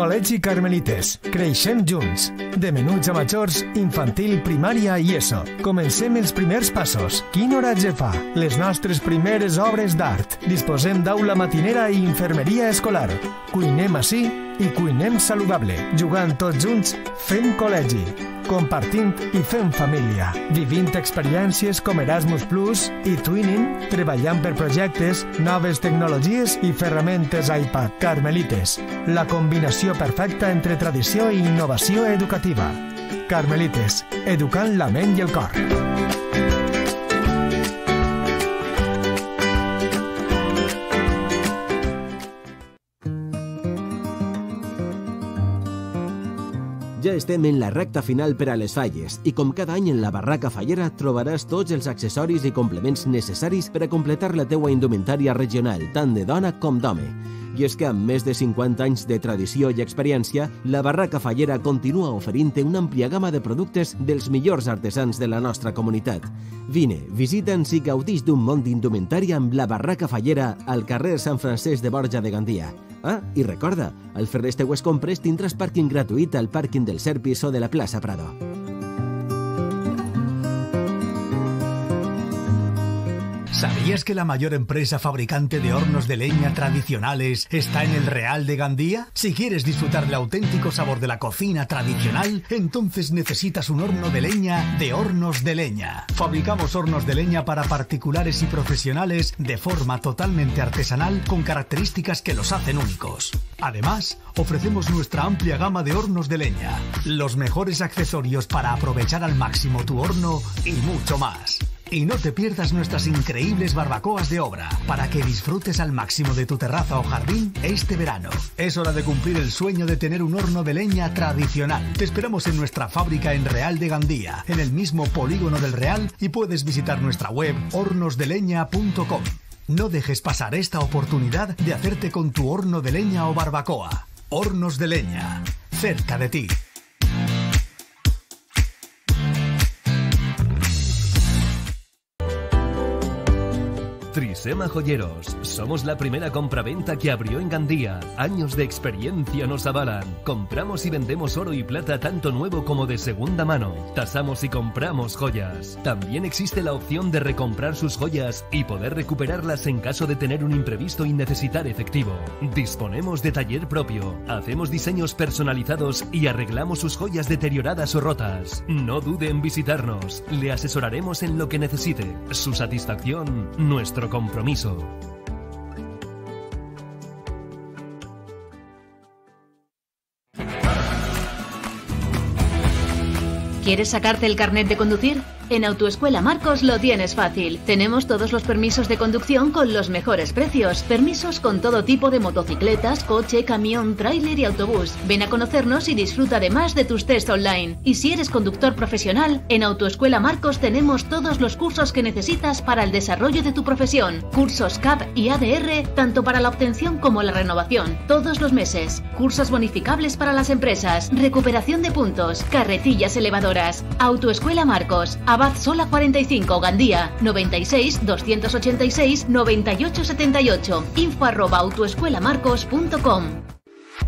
Col·legi Carmelites. Creixem junts. De menuts a majors, infantil, primària i ESO. Comencem els primers passos. Quin oratge fa? Les nostres primeres obres d'art. Disposem d'aula matinera i infermeria escolar. Cuinem així i cuinem saludable. Jugant tots junts, fem col·legi compartint i fent família, vivint experiències com Erasmus Plus i Twinning, treballant per projectes, noves tecnologies i ferramentes iPad Carmelites. La combinació perfecta entre tradició i innovació educativa. Carmelites, educant la ment i el cor. Ja estem en la recta final per a les falles i com cada any en la barraca fallera trobaràs tots els accessoris i complements necessaris per a completar la teua indumentària regional, tant de dona com d'home. I és que amb més de 50 anys de tradició i experiència, la Barraca Fallera continua oferint-te una àmplia gamma de productes dels millors artesans de la nostra comunitat. Vine, visita'ns i gaudix d'un món d'indumentària amb la Barraca Fallera al carrer Sant Francesc de Borja de Gandia. Ah, i recorda, al fer les teues compres tindràs pàrquing gratuït al pàrquing del Serpis o de la plaça Prado. ¿Sabías que la mayor empresa fabricante de hornos de leña tradicionales está en el Real de Gandía? Si quieres disfrutar del auténtico sabor de la cocina tradicional, entonces necesitas un horno de leña de Hornos de Leña. Fabricamos hornos de leña para particulares y profesionales de forma totalmente artesanal con características que los hacen únicos. Además, ofrecemos nuestra amplia gama de hornos de leña, los mejores accesorios para aprovechar al máximo tu horno y mucho más. Y no te pierdas nuestras increíbles barbacoas de obra para que disfrutes al máximo de tu terraza o jardín este verano. Es hora de cumplir el sueño de tener un horno de leña tradicional. Te esperamos en nuestra fábrica en Real de Gandía, en el mismo polígono del Real y puedes visitar nuestra web hornosdeleña.com. No dejes pasar esta oportunidad de hacerte con tu horno de leña o barbacoa. Hornos de leña, cerca de ti. Trisema Joyeros. Somos la primera compraventa que abrió en Gandía. Años de experiencia nos avalan. Compramos y vendemos oro y plata tanto nuevo como de segunda mano. Tasamos y compramos joyas. También existe la opción de recomprar sus joyas y poder recuperarlas en caso de tener un imprevisto y necesitar efectivo. Disponemos de taller propio. Hacemos diseños personalizados y arreglamos sus joyas deterioradas o rotas. No dude en visitarnos. Le asesoraremos en lo que necesite. Su satisfacción, nuestro compromiso. ¿Quieres sacarte el carnet de conducir? En Autoescuela Marcos lo tienes fácil. Tenemos todos los permisos de conducción con los mejores precios. Permisos con todo tipo de motocicletas, coche, camión, tráiler y autobús. Ven a conocernos y disfruta además de tus test online. Y si eres conductor profesional, en Autoescuela Marcos tenemos todos los cursos que necesitas para el desarrollo de tu profesión. Cursos CAP y ADR, tanto para la obtención como la renovación, todos los meses. Cursos bonificables para las empresas, recuperación de puntos, carretillas elevadoras. Autoescuela Marcos, Abad Sola 45, Gandía, 96 286 98 78. Info arroba autoescuelamarcos.com.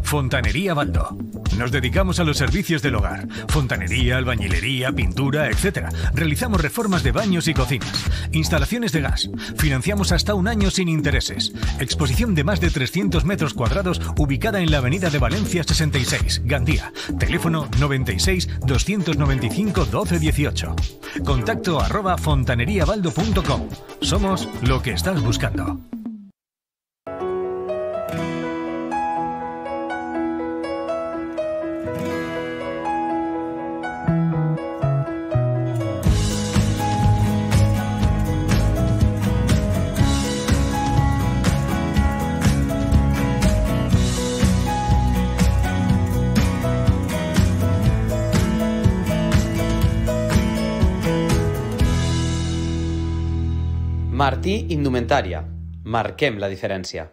Fontanería Baldo. Nos dedicamos a los servicios del hogar. Fontanería, albañilería, pintura, etc. Realizamos reformas de baños y cocinas. Instalaciones de gas. Financiamos hasta un año sin intereses. Exposición de más de 300 metros cuadrados ubicada en la avenida de Valencia 66, Gandía. Teléfono 96 295 12 18. Contacto arroba fontaneriabaldo.com. Somos lo que estás buscando. Martí Indumentària. Marquem la diferencia.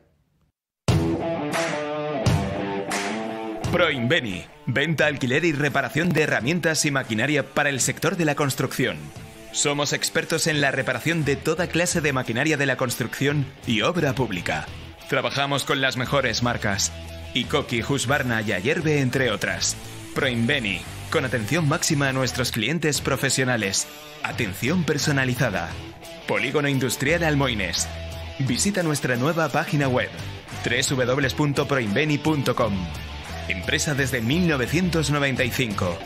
Proinveni. Venta, alquiler y reparación de herramientas y maquinaria para el sector de la construcción. Somos expertos en la reparación de toda clase de maquinaria de la construcción y obra pública. Trabajamos con las mejores marcas. Ikoki, Husqvarna y Ayerbe, entre otras. Proinbeni, con atención máxima a nuestros clientes profesionales. Atención personalizada. Polígono Industrial Almoines. Visita nuestra nueva página web www.proinbeni.com. Empresa desde 1995.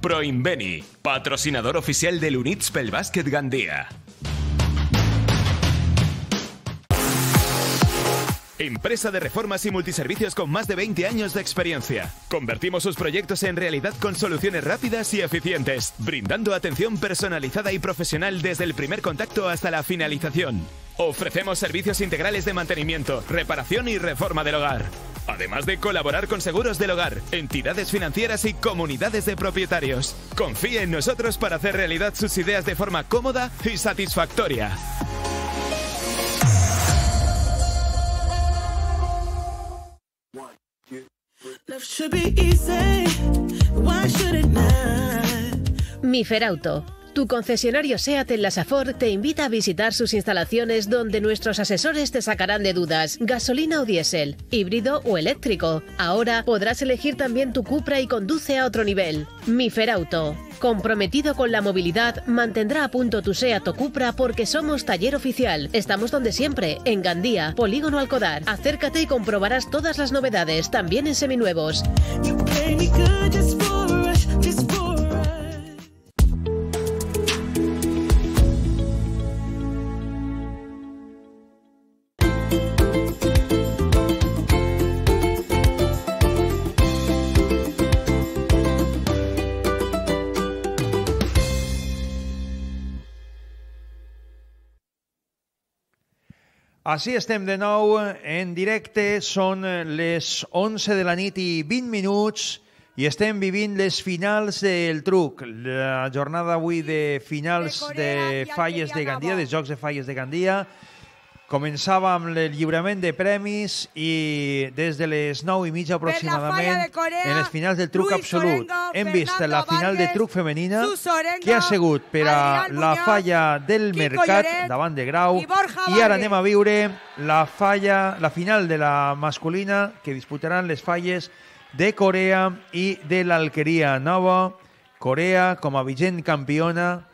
Proinbeni, patrocinador oficial del Unitspel Basket Gandía. Empresa de reformas y multiservicios con más de 20 años de experiencia. Convertimos sus proyectos en realidad con soluciones rápidas y eficientes, brindando atención personalizada y profesional desde el primer contacto hasta la finalización. Ofrecemos servicios integrales de mantenimiento, reparación y reforma del hogar. Además de colaborar con seguros del hogar, entidades financieras y comunidades de propietarios. Confíe en nosotros para hacer realidad sus ideas de forma cómoda y satisfactoria. Mi Ferauto, tu concesionario SEAT en la Safor te invita a visitar sus instalaciones donde nuestros asesores te sacarán de dudas. Gasolina o diésel, híbrido o eléctrico. Ahora podrás elegir también tu Cupra y conduce a otro nivel. Mi Ferauto. Comprometido con la movilidad, mantendrá a punto tu SEAT o Cupra porque somos taller oficial. Estamos donde siempre, en Gandía, Polígono Alcodar. Acércate y comprobarás todas las novedades, también en seminuevos. Així estem de nou en directe, són les 11 de la nit i 20 minuts i estem vivint les finals del truc, la jornada avui de finals de falles de Gandia, de Jocs de Falles de Gandia. Començava amb el lliurament de premis i des de les 9 i mitja aproximadament en les finals del truc absolut. Hem vist la final de truc femenina que ha sigut per a la falla del mercat davant de Grau i ara anem a viure la falla, la final de la masculina que disputaran les falles de Corea i de l'Alqueria Nova. Corea com a vigent campiona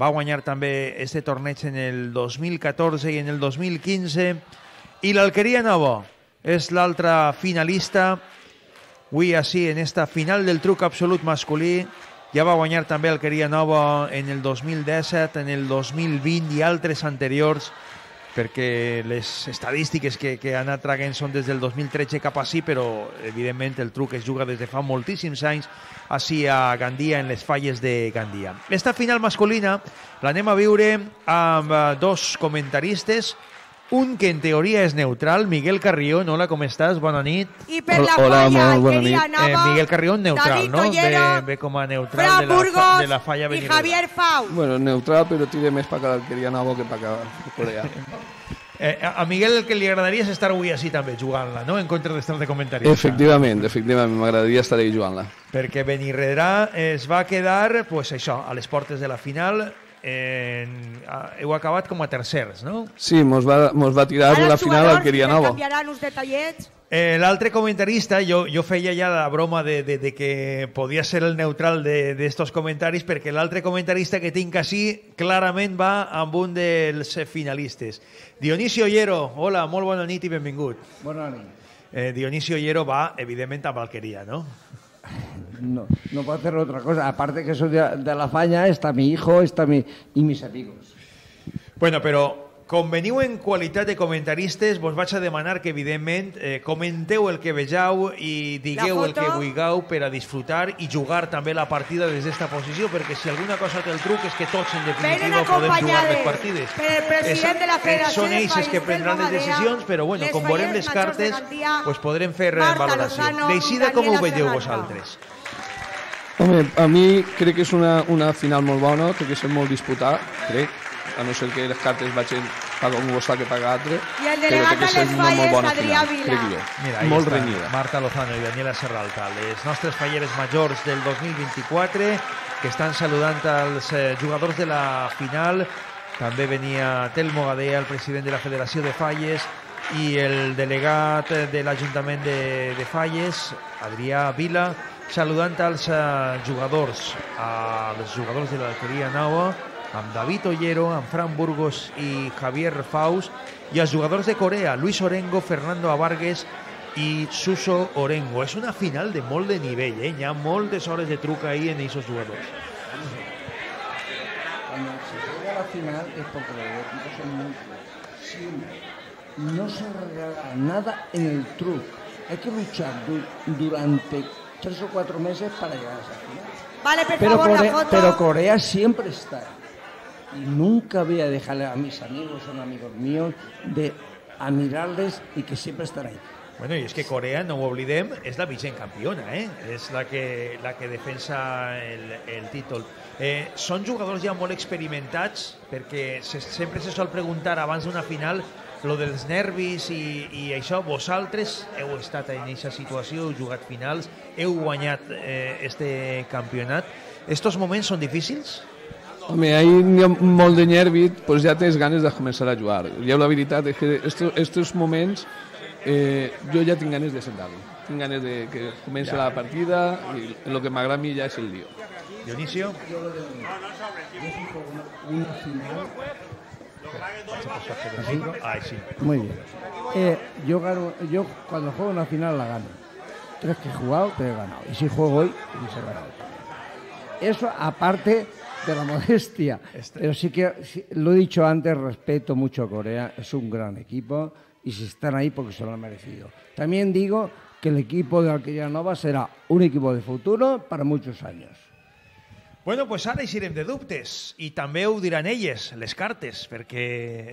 va guanyar també este torneig en el 2014 i en el 2015 i l'Alqueria Nova és l'altra finalista. Avui així en esta final del truc absolut masculí ja va guanyar també Alqueria Nova en el 2017, en el 2020 i altres anteriors perquè les estadístiques que, que han anat traguent són des del 2013 cap així, però evidentment el truc es juga des de fa moltíssims anys així a Gandia, en les falles de Gandia. Esta final masculina l'anem a viure amb eh, dos comentaristes, un que en teoria és neutral, Miguel Carrión. Hola, com estàs? Bona nit. I per la Hola, falla, molt bona nit. Eh, Miguel Carrión, neutral, David no? Ve, ve com a neutral de la, Burgos de la falla i. Javier Fau. Bueno, neutral, però tira més per que l'Alqueria Nova que per que Corea. Eh, a Miguel el que li agradaria és estar avui així també, jugant-la, no? En contra d'estar de comentarista. Efectivament, efectivament, m'agradaria estar ahí jugant-la. Perquè Benirredrà es va quedar, pues això, a les portes de la final. En, a- heu acabat com a tercers, no? Sí, mos va, mos va tirar Ara la final jugadors l'Alqueria que Nova. canviaran uns detallets. Eh, L'altre comentarista, jo, jo feia ja la broma de, de, de que podia ser el neutral d'estos de, comentaris perquè l'altre comentarista que tinc així clarament va amb un dels finalistes. Dionisio Ollero, hola, molt bona nit i benvingut. Bona nit. Eh, Dionisio Ollero va, evidentment, amb Alqueria, no? No, no puedo hacer otra cosa. Aparte que soy de, de la faña, está mi hijo está mi, y mis amigos. Bueno, però com veniu en qualitat de comentaristes, vos vaig a demanar que, evidentment, eh, comenteu el que vegeu i digueu el que vulgueu per a disfrutar i jugar també la partida des d'esta posició, perquè si alguna cosa té el truc és que tots, en definitiva, podem jugar les partides. per el president de la eh, Federació Són ells els que prendran les decisions, però bueno, com veurem les cartes, pues podrem fer Marta valoració. D'eixida, com ho veieu vosaltres? Home, a mi crec que és una, una final molt bona, té que ser molt disputada, crec, a no ser que les cartes vagin pagar un costat que pagar altre, I el delegat de les falles, Adrià Vila. crec jo. Mira, molt està, renyida. Marta Lozano i Daniela Serralta, les nostres falleres majors del 2024 que estan saludant als eh, jugadors de la final. També venia Telmo Gadea, el president de la Federació de Falles, i el delegat de l'Ajuntament de, de Falles, Adrià Vila, saludant als uh, jugadors, als jugadors de l'Alqueria Nova, amb David Ollero, amb Fran Burgos i Javier Faust, i els jugadors de Corea, Luis Orengo, Fernando Avargues i Suso Orengo. És una final de molt de nivell, eh? hi ha moltes hores de truc ahí en aquests jugadors. Cuando se llega a la final es porque los equipos son muy. Siempre. No se regala nada en el truco. Hay que luchar du- durante tres o cuatro meses para llegar a esa final. Vale, por Pero favor, la Corea, foto. pero Corea siempre está ahí. Y nunca voy a dejarle a mis amigos, son amigos míos, de admirarles y que siempre están ahí. Bueno, i és que Corea, no ho oblidem, és la vigent campiona, eh? És la que, la que defensa el, el títol. Eh, són jugadors ja molt experimentats, perquè se, sempre se sol preguntar abans d'una final lo dels nervis i, i això. Vosaltres heu estat en aquesta situació, heu jugat finals, heu guanyat eh, este campionat. Estos moments són difícils? Home, ahí n'hi ha molt de nervi, doncs ja tens ganes de començar a jugar. Ja la veritat és que estos, estos moments eh, jo ja tinc ganes de sentar-me. Tinc ganes de que comenci Ja. la partida i el que m'agrada a mi ja és el lío. Dionisio? Una, final. Ay, sí. Muy bien. Eh, yo, gano, yo cuando juego una final la gano. Tres que he jugado, tres he ganado. Y si juego hoy, pues he ganado. Eso aparte de la modestia. Pero sí que, sí, lo he dicho antes, respeto mucho a Corea. Es un gran equipo y si están ahí porque se lo han merecido. También digo que el equipo de Alquería Nova será un equipo de futuro para muchos años. Bueno, pues ara eixirem de dubtes i també ho diran elles, les cartes, perquè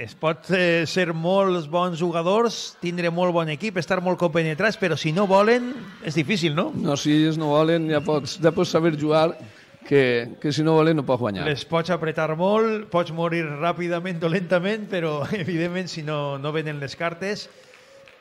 es pot eh, ser molts bons jugadors, tindre molt bon equip, estar molt compenetrats, però si no volen és difícil, no? No, si ells no volen, ja pots, ja pots saber jugar que, que si no volen no pots guanyar. Les pots apretar molt, pots morir ràpidament o lentament, però evidentment si no, no venen les cartes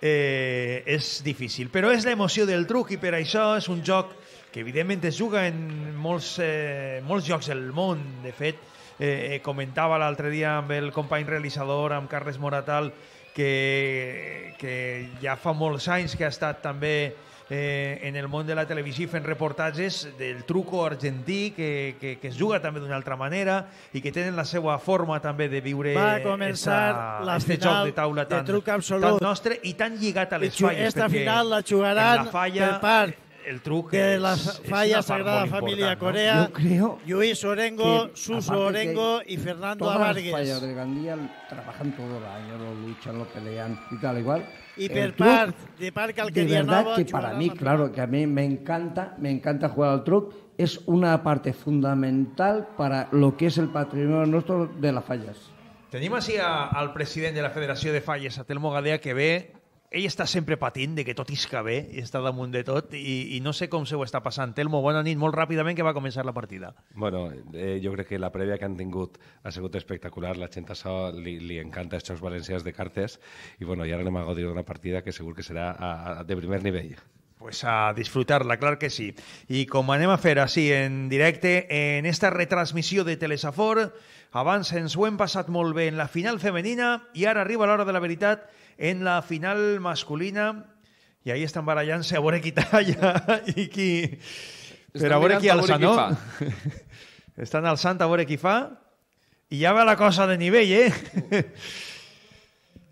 eh, és difícil. Però és l'emoció del truc i per això és un joc que evidentment es juga en molts, eh, molts jocs del món. De fet, eh, eh, comentava l'altre dia amb el company realitzador, amb Carles Moratal, que, que ja fa molts anys que ha estat també eh, en el món de la televisió fent reportatges del truco argentí que, que, que es juga també d'una altra manera i que tenen la seva forma també de viure Va començar esa, la este final joc de taula de tan, truc absolut. tan nostre i tan lligat a les falles. esta final la jugaran la falla, per part el truc de la és falla part Sagrada Familia important, Corea, no? Yo creo Luis Orengo, que, Suso Orengo que y Fernando todas las fallas de Gandía trabajan todo el año, lo luchan, lo pelean y tal, igual. Y El per truc, part de Parc de verdad Nova que para mí, la claro, que a mí me encanta, me encanta jugar al truc, es una parte fundamental para lo que es el patrimonio nuestro de las fallas. Tenim així al president de la Federació de Falles, a Telmo Gadea, que ve ell està sempre patint de que tot isca bé i està damunt de tot i, i no sé com se ho està passant. Telmo, bona nit, molt ràpidament que va començar la partida. Bueno, eh, jo crec que la prèvia que han tingut ha sigut espectacular. La gent això li, li encanta els jocs valencians de cartes i bueno, i ara anem a gaudir d'una partida que segur que serà a, a, de primer nivell. Pues a disfrutar-la, clar que sí. I com anem a fer així en directe, en esta retransmissió de Telesafor, abans ens ho hem passat molt bé en la final femenina i ara arriba l'hora de la veritat en la final masculina i ahí estan barallant-se a veure qui talla i qui... Per a veure mirant qui a alça, veure qui no? estan alçant a veure qui fa i ja va la cosa de nivell, eh?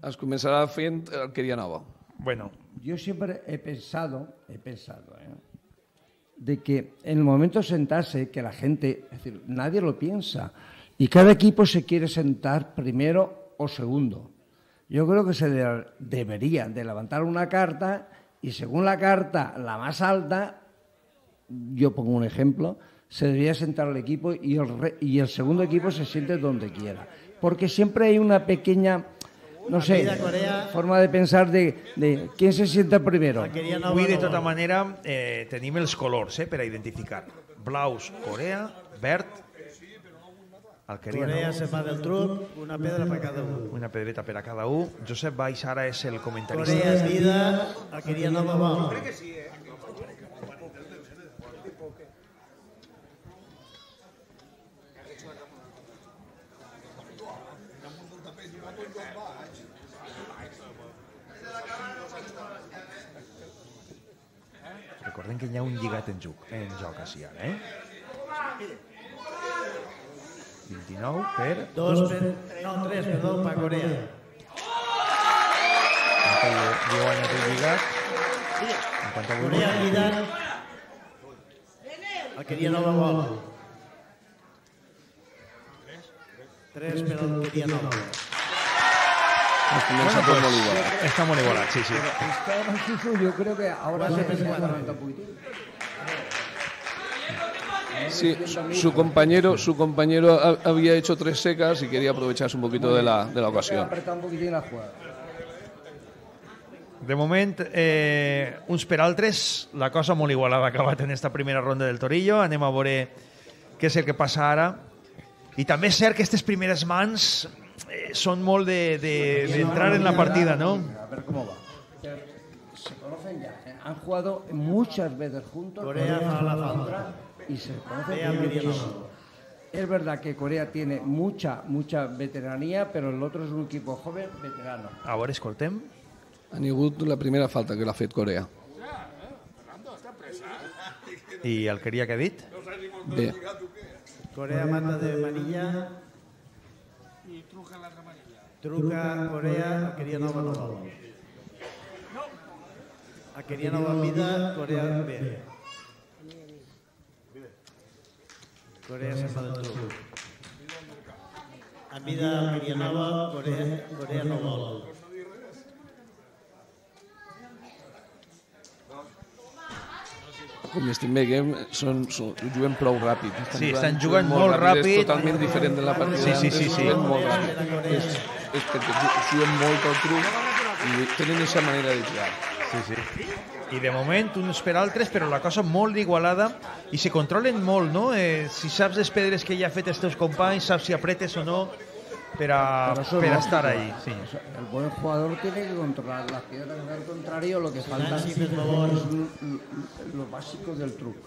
Es començarà fent Alqueria Nova. Bueno. Yo siempre he pensado, he pensado, ¿eh? de que en el momento de sentarse, que la gente, es decir, nadie lo piensa, y cada equipo se quiere sentar primero o segundo. Yo creo que se de- debería de levantar una carta y según la carta, la más alta, yo pongo un ejemplo, se debería sentar el equipo y el, re- y el segundo equipo se siente donde quiera. Porque siempre hay una pequeña, no sé, Corea. forma de pensar de, de quién se sienta primero. Avui, de tota manera, eh, tenim els colors eh, per a identificar. Blaus, Corea, verd, El que Corea se va del truc, una pedra per cada un. Una pedreta per a cada un. Josep Baix ara és el comentarista. Corea és vida, el querían no va. bo. crec que sí, eh? Recordem que hi ha un lligat en joc, en joc, així, eh? 29 per... Dos per... No, tres, perdó, per Corea. Li guanya el lligat. En quant a Corea volum. Vidal. Alqueria Nova vol. Tres per Alqueria Nova. Ha començat Bueno, tot molt pues, igualat. Está muy igualado, sí, sí. Está yo creo que ahora se está ganando un poquitín. Sí, su, compañero, su compañero ha- había hecho tres secas y quería aprovecharse un poquito de la, de la ocasión. De moment, eh, uns per altres, la cosa molt igualada ha acabat en esta primera ronda del Torillo. Anem a veure què és el que passa ara. I també és cert que aquestes primeres mans eh, són molt de- de- d'entrar de, en la partida, no? A ver cómo va. Se conocen ya. ¿eh? Han jugado muchas veces juntos. Corea contra Y se Alqueria muchísimo. Es verdad que Corea tiene mucha, mucha veteranía, pero el otro es un equipo joven, veterano. A veure, escoltem. Ha hagut la primera falta que l'ha fet Corea. I el queria que ha dit? Bé, Corea mata de Manilla. Truca Corea, Alqueria Nova no vol. Alqueria Nova vida, Corea bé. Corea va del truc. En vida Alqueria Nova, Corea, Corea no vol. com estem veient, són, són, juguen prou ràpid. Sí, estan jugant molt ràpid. És totalment diferent de la partida Sí, sí, sí, sí. juguen molt ràpid. És, és perquè ju- juguen molt al truc i tenen aquesta manera de jugar. Sí, sí. I de moment uns per altres, però la cosa molt igualada i se controlen molt, no? Eh, si saps les pedres que ja ha fet els teus companys, saps si apretes o no per a, per estar ahí. Sí. El buen jugador tiene que controlar las piedras, al contrario, lo que falta Nancy, es lo, lo básico del truco.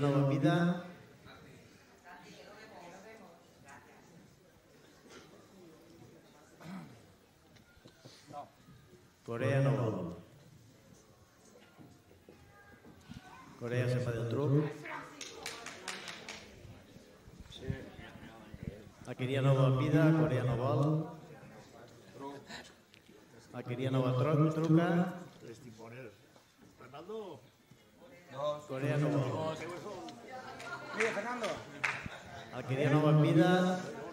Nova vida. Corea no vol. Corea se'n va del truc. Alqueria Nova vida, Corea no vol. Alqueria Nova tro- truca. Corea no vol. Alqueria Nova vida.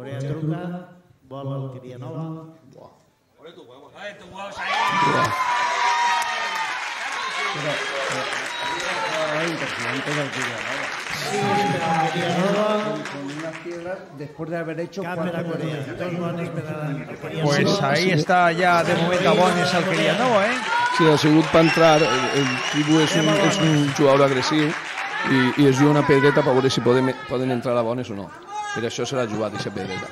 Corea truca, vol Alqueria Nova. Pero, es impresionante la alquería con, con unas piedras después de haber hecho Pues ahí està ja de moment a bones el queria no, eh? Sí, ha sigut per entrar, el, el Tribu és un, és un jugador agressiu i, i es juga una pedreta per veure si poden, poden entrar a bones o no. Per això se l'ha jugat, aquesta pedreta.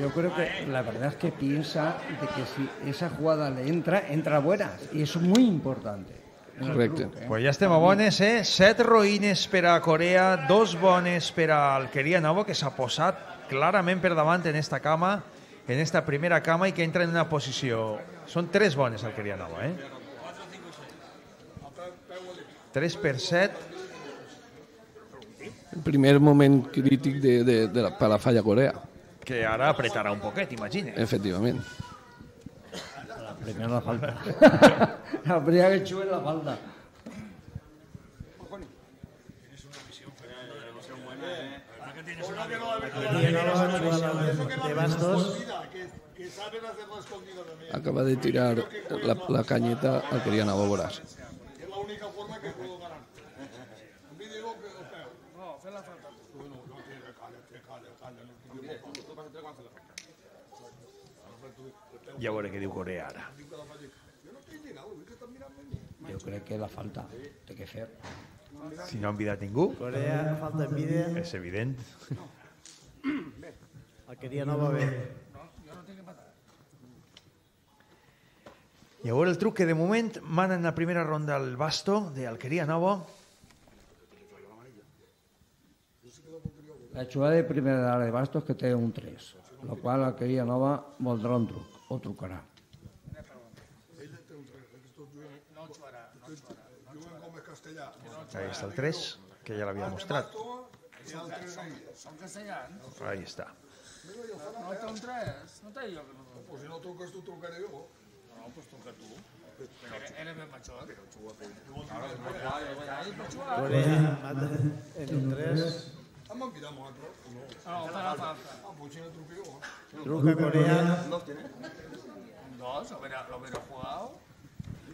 Yo creo que la verdad es que piensa de que si esa jugada le entra, entra buena. Y eso es muy importante. Correcte. club, ¿eh? Pues ja estem a bones, eh? Set roïnes per a Corea, dos bones per a Alqueria Novo, que s'ha posat clarament per davant en esta cama, en esta primera cama i que entra en una posició... Són tres bones Alqueria Novo, eh? 3 per 7, El primer moment crític de, de, de la, per la falla Corea, que ara apretarà un poquet, imagina. efectivament. La falta. Habría que echar la falta. Alqueria Nova juga de bastos. Acaba de tirar la, la canyeta al que a veuràs. Ja veuré què diu Corea ara. Yo creo que la falta de que hacer. Si no ha envidat ningú, Corea, falta envidia. és evident. Alqueria Nova bé. I a veure el truc que de moment mana en la primera ronda el Basto de Alquería Novo. La jugada de primera de bastos que té un 3, la qual Alqueria Nova voldrà un truc, o trucarà. Ahí está el 3, que ya lo había mostrado. Són castellans. Ahí está. No té un 3, no té jo que no. Pues si no truques tu, trucaré jo. No, pues truca tu. Eres, eres més major. En un 3. Ah, m'han mirat molt, però no. No, fa, fa, fa. Ah, pues si no truque jo. Truca Corea. Un 2, lo hubiera, lo hubiera jugado.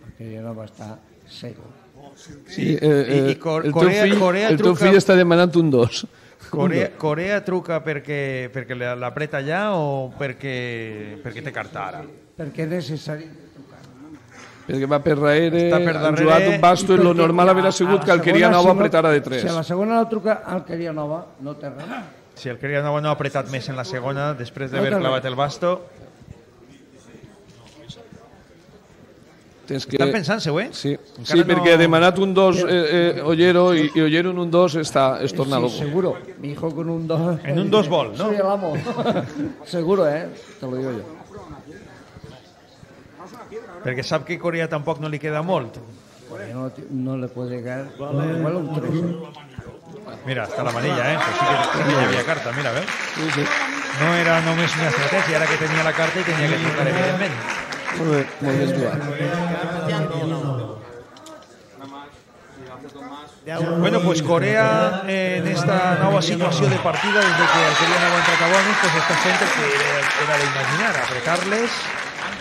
Alqueria Nova està cego. Sí, eh, eh, I- i Cor- el, Corea- teu fill, Corea el teu truca- fill està demanant un 2. Corea, Corea truca perquè, perquè la- l'apreta allà o perquè, perquè té carta ara? Perquè és necessari Perquè va per darrere, Està per han darrere jugat un basto i lo perquè normal a sigut la que Alqueria segona, Nova si no- apretara de 3. Si a la segona la truca Alqueria Nova, no té res. Si el Alquería Nova no ha apretat més en la segona, després d'haver No clavat el basto, Tens que... estan pensant-se-ho, eh? Sí, Encara sí perquè no- ha demanat un 2 eh, eh, Ollero i, i Ollero en un 2 està, es torna sí, loco. seguro. Mi hijo con un 2. En un dos vol, ¿no? Soy el amo. seguro, ¿eh? Te lo digo yo. Perquè sap que Corea tampoc no li queda molt. No, no le puede caer. Igual un 3. Mira, està la manilla, eh? Pues sí, que, sí que hi havia carta, mira, veus? Sí, sí. No era només una estratègia, era que tenia la carta i tenia que trucar, evidentment. Molt bé, molt bé jugat. Bueno, pues Corea eh, en esta nova situació de partida, des de que Alqueria Nova ha entrat a bones, pues està fent el que era, era d'imaginar, apretar-les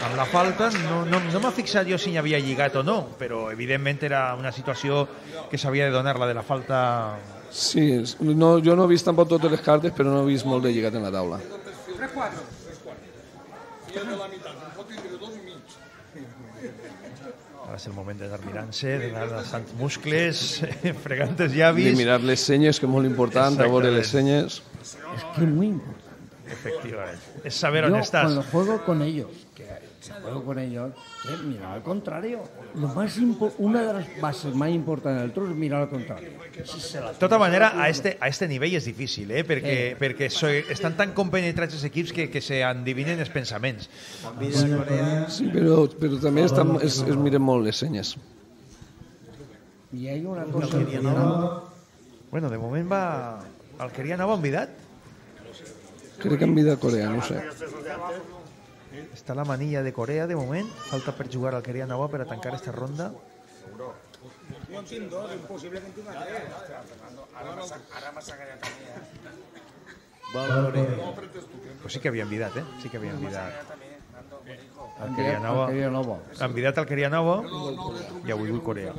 amb la falta. No, no, no m'ha fixat jo si hi havia lligat o no, però evidentment era una situació que s'havia de donar, la de la falta... Sí, és- no, jo no he vist tampoc totes les cartes, però no he vist molt de lligat en la taula. 3-4. I de la meitat, em pot tindre dos i mig. Ara és el moment d'anar mirant-se, d'anar als sants muscles, fregant els De llavis. mirar les senyes, que és molt important, a veure les senyes. Es que es muy importante. Efectivament. És saber Yo on estàs. cuando juego con ellos, que juego con ellos, que mirar al contrario. Lo más una de las bases más importantes del truco es mirar al contrario. Si se la De tota manera, a este, a este nivell és difícil, eh? perquè, Sí. perquè soy, estan tan compenetrats els equips que, que se endivinen els pensaments. Sí, però, però també està, es, es miren molt les senyes. Y hay una cosa... Bueno, de moment va... Alqueria Nova envidat. Crec que en vida Corea, no sé. Està la manilla de Corea, de moment. Falta per jugar Alqueria Nova per a tancar esta ronda. Jo en tinc dos, impossible que en tinc tres. Fernando, ara m'ha sacat a mi, eh? Pues sí que havia envidat, eh? Sí que havia envidat. Alqueria Enviat Nova. Nova. Envidat Alqueria Nova i avui vull Corea.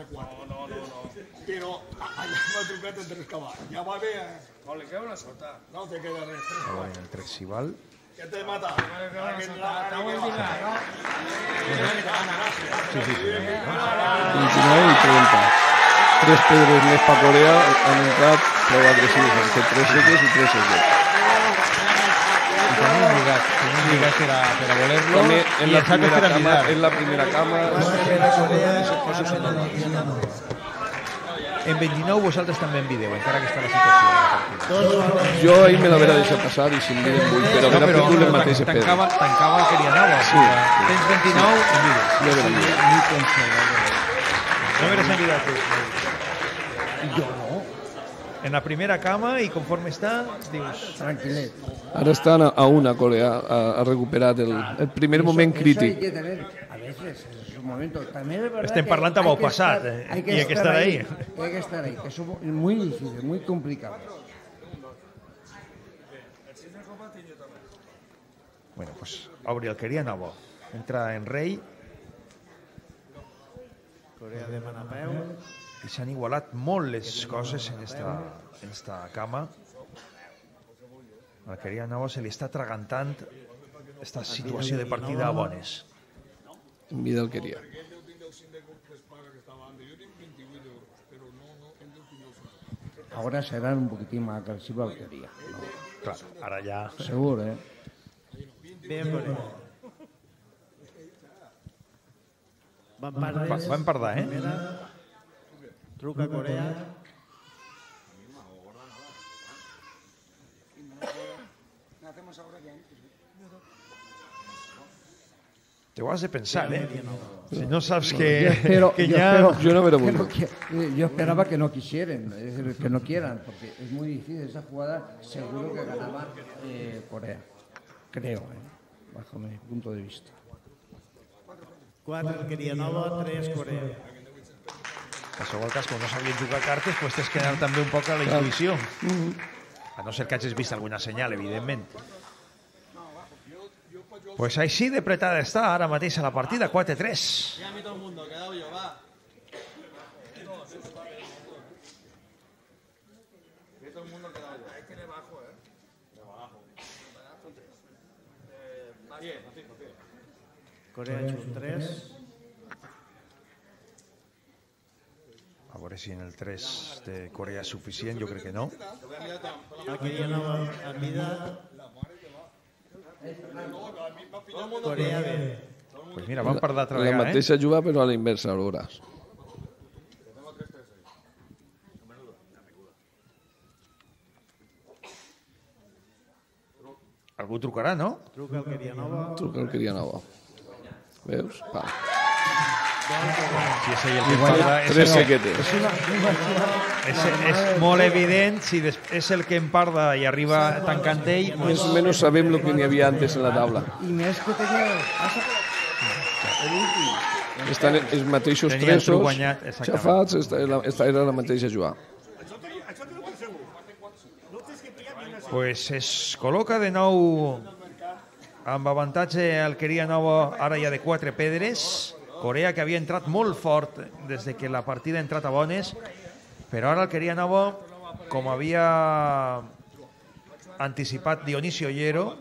Però allà m'ha trucat en tres cavalls. Ja va bé, eh? No, li queda una sota. No te queda res. Tres A veure, el Trex si val. ¿Qué te mata? 29 y 30. Tres Pedros les para Corea, Anuncap, prueba agresiva, tres secos y tres secos. También en la primera cama, en la primera cama, En 29 vosaltres també en vídeo, encara que està la situació jo ahir me l'hauré deixat passar i si em vull, però No, haurà però perdut les mateixes tancava, tancava el Queria Nova. Sí. Tens 29 en vídeo. Jo de la No hauràs envidat tu. Y yo no. En la primera cama i conforme està, dius... Tranquilet. Ara estan a, a una Corea, ha, ha recuperat el, el primer moment eso hay crític. que tener, a veces, en su momento. También es verdad que parlant amb hay el que passat, estar- eh, hay i hay que estar ahí. Hay que estar ahí, que es muy difícil, muy complicado. Bueno, pues obri el Queria Nova. Entra en rei Corea de Manapeu. i s'han igualat molt les coses en esta, en esta cama. Al Queria Nova se li està atragantant esta situació de partida a bones. En vida el queria. Ahora serán un poquitín más agresivos al que día. Clar, ara ja... Seguro, ¿eh? Bien Corea. Van Va, Pardes. va empardar, eh? Primera. Truca Corea. Hacemos ahora ya. Te has de pensar, eh? Si no Yo que, espero- que yo ya... espero Yo no me lo que vuelvo. qui- eh, yo esperaba que no quisieran, es decir, que no quieran, porque es muy difícil. Esa jugada seguro que ganaba eh, Corea. Creo, eh, bajo mi punto de vista. 4 Alqueria Nova, 3 Corea. En qualsevol cas, com no sabien jugar cartes, pues tens que anar també un poc a la intuïció. A no ser que hagis vist alguna senyal, evidentment. Pues ahí sí de pretada està ara mateix a la partida, 4-3. Ja mi tot el mundo, quedau jo, va. Corea ha hecho un 3. A veure si en el 3 de Corea és suficient, jo crec que no. Aquí hi ha una Corea B. Pues mira, van per l'altra La vegada, eh? mateixa juga, però a la inversa, a veuràs. Algú trucarà, no? Truca Alqueria Nova. Truca el Cria Nova. Veus? Va. Si és ell el que tres és, sequetes. és, una, és, és molt evident si des, és el que emparda i arriba tancant ell... Més o menys sabem el que n'hi havia antes en la taula. I més que tenia... Estan els mateixos Tenia el tresos, guanyat, xafats, esta era, esta era la mateixa jugada. Pues es col·loca de nou amb avantatge Alqueria Nova, ara ja de quatre pedres. Corea, que havia entrat molt fort des de que la partida ha entrat a bones, però ara Alqueria Nova, com havia anticipat Dionisio Llero,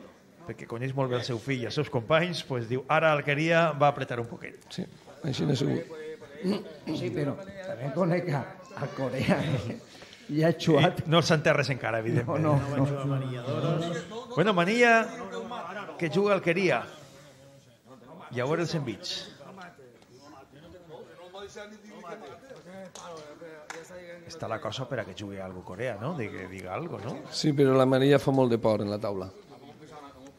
perquè coneix molt bé el seu fill i els seus companys, pues diu, ara Alqueria va apretar un poquet. Sí, així n'ha sigut. Sí, però també conec a, a Corea. I ha xuat. No s'enterres encara, evidentment. No, no, no. Bueno, Manilla, que juga Alqueria. I a veure els envits. Està la cosa per a que jugui algú Corea, no? De que diga algo, no? Sí, però la manilla fa molt de por en la taula.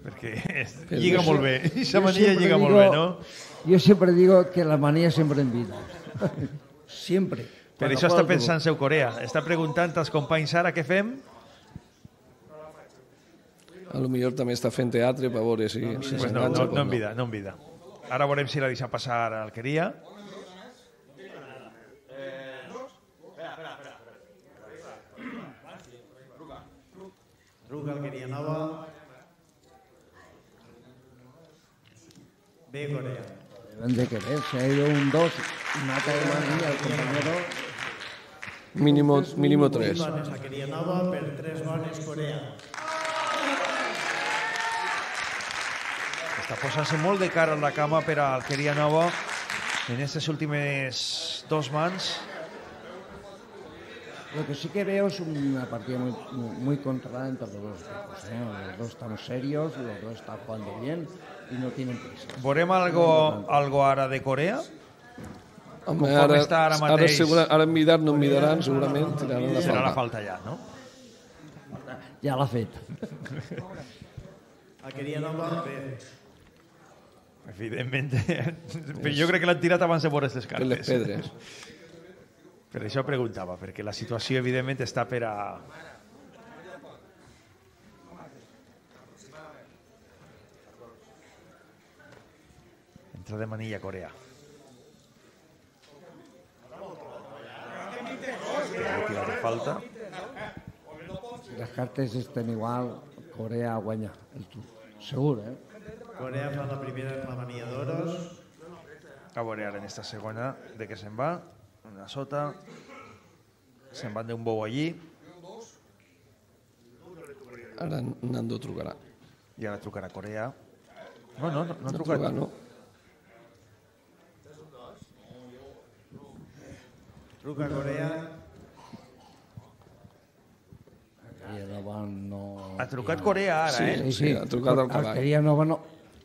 Perquè Però lliga jo molt bé. Yo manilla siempre lliga molt bé, no? Yo siempre digo que la manía siempre en vida. siempre. Per això la està pensant seu Corea. Està preguntant als companys ara què fem. A lo millor també està fent teatre per veure si, si Pues no, s'enganxa no, o no en vida, no en vida. Ara veurem si la deixa passar a Alqueria. Truca Alqueria Nova. B Corea. Deben de querer. Se ha ido un 2, mata de manía al compañero. Mínimo, mínimo tres. Bones Alqueria Nova per 3 bones Corea. Està posant-se molt de cara a la cama per a Alqueria Nova en aquestes últimes dos mans. Lo que sí que veo es una partida muy, muy, muy controlada entre los dos equipos. ¿eh? Los dos están serios, los dos están jugando bien y no tienen prisa. Veurem algo, algo ara de Corea? Home, Com ara, està ara ara, mateix? segura, ara en midar no en midaran, segurament tiraran la Serà la falta. falta ja, no? Ja l'ha fet. Alqueria Nova B. Evidentment. Però jo crec que l'han tirat abans de veure les cartes. Les pedres. Per això preguntava, perquè la situació evidentment està per a... Entra de manilla Corea. Ha tirat de falta. Les cartes estan igual, Corea guanya el tour. Segur, eh? Corea fa la primera en la manilla d'Oros. A veure ara en esta segona de què se'n va. Una sota. Se'n van d'un bou allí. Ara Nando trucarà. I ara trucarà a Corea. No, no, no, no No trucat. truca, no. Truca Corea. Alqueria Nova no... Ha trucat Corea ara, Sí, eh? sí, ha trucat al cavall. Alqueria Nova no...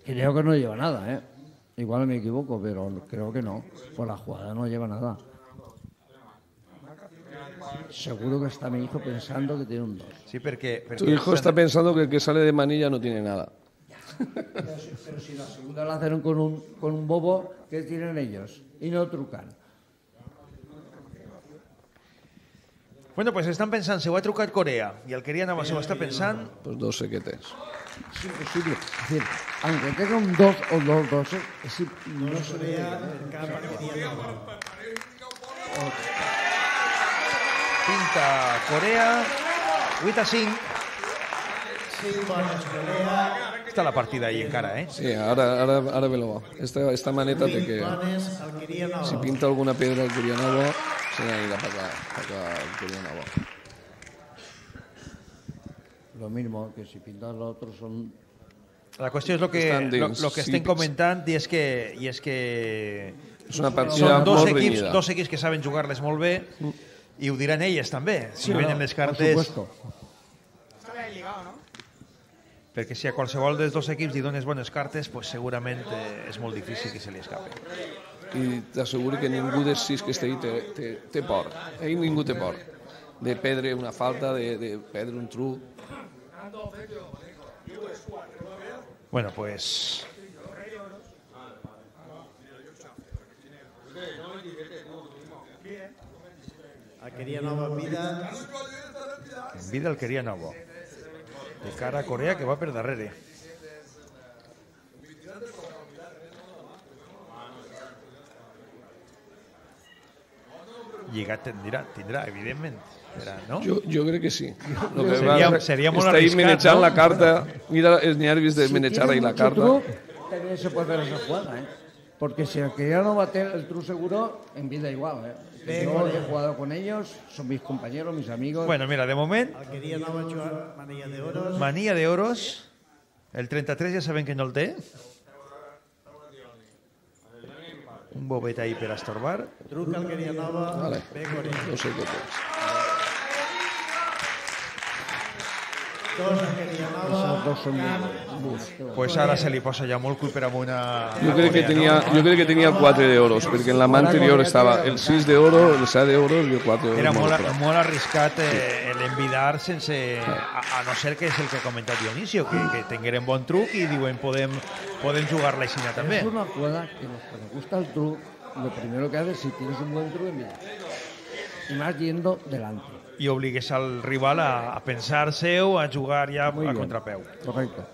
Creo que no lleva nada, ¿eh? Igual me equivoco, pero creo que no. Por la jugada no lleva nada. Seguro que está mi hijo pensando que tiene un 2. Sí, porque... Tu hijo está pensando que el que sale de manilla no tiene nada. Pero si, pero si la segunda la hacen con un, con un bobo, ¿qué tienen ellos? Y no trucan. Bueno, pues estan pensant si ho ha trucat Corea i el Quería Nava s'ho està pensant... Pues dos sequetes. Es imposible. Es decir, aunque tenga un 2 o dos doses, es, im- no se puede. Pinta Corea, 8 a 5. Està la partida ahí encara, eh? Sí, ara, ara, ara ve lo bo. Esta, esta maneta té que... Si pinta alguna pedra al Curianabo, se n'anirà per per acá al Curianabo. Lo mismo que si pintas lo otro son. La qüestió és el que, lo, lo que sí. estem comentant i és que, i és que És una partida són dos molt equips, dos equips que saben jugar-les molt bé i ho diran elles també. Si Sí, venen no, les por cartes... supuesto. Está bien ligado, ¿no? Perquè si a qualsevol dels dos equips li dones bones cartes, pues segurament eh, és molt difícil que se li escape. I t'asseguro que ningú dels sis que està ahí té, té, té por. Ell ningú té por. De perdre una falta, de, de perdre un truc. Bueno, pues... Quería nova vida. En vida el queria Novo. De cara a Corea que va per darrere. Lligat tindrà, tindrà evidentment. Serà, no? Jo, jo crec que sí. Lo que Seria- va- seria molt arriscat, manejant no? la carta. Mira els nervis de Si manejar ahí la carta. truco, también se puede hacer esa jugada, ¿eh? Porque si el que ya no bate el true seguro, en vida igual, ¿eh? Yo he jugado con ellos, son mis compañeros, mis amigos. Bueno, mira, de moment, Quería nova jugar manilla de oros. Manía de oros. El 33 ja sabem que no el té. Un bobet ahí per estorbar. Truca el quería nova. Vale. Ve Corea. No sé què tens. Dos bus. Pues ara se li posa ja molt cul per amunt a... Jo a crec, que tenia, jo crec que tenia el 4 d'oros, perquè en la mà anterior estava el 6 d'oro, el 7 d'oro i el 4 d'oro. Era molt, molt arriscat eh, l'envidar sense... A, a no ser que és el que ha comentat Dionisio, que, que tingueren bon truc i diuen podem, podem jugar-la així també. Es una jugada que nos gusta el truco, lo primero que haces si tienes un buen truco, mira. Y más yendo delante. I obligues al rival a, a pensar-se-ho, a jugar ja Muy a bien. contrapeu. Correcto.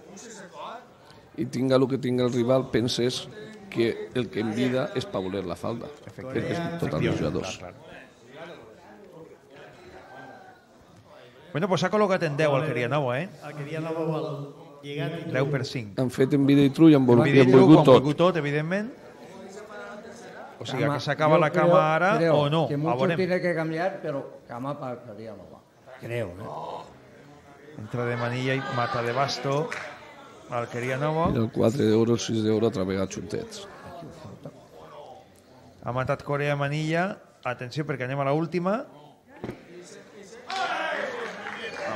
I tinga el que tinga el rival, penses que el que envida és pa voler la falda, perquè és tot els jugadors. Clar, clar. Bueno, pues s'ha col·locat en 10 el Queria Nou, eh? El quería nova vol lligat i 10 per 5. Han fet envida i tru i han, vol, i han volgut han tot. volgut tot, evidentment. O sigui, Cama. que s'acaba la cama creo- ara creo o no. Que A mucho tiene que cambiar, pero cama para Caría Nova. Creo, ¿eh? Entra de manilla i mata de basto el Queria Nou. Mira, el 4 d'oro, el 6 d'oro, altra vegada xuntets. Ha matat Corea Manilla. Atenció, perquè anem a l'última.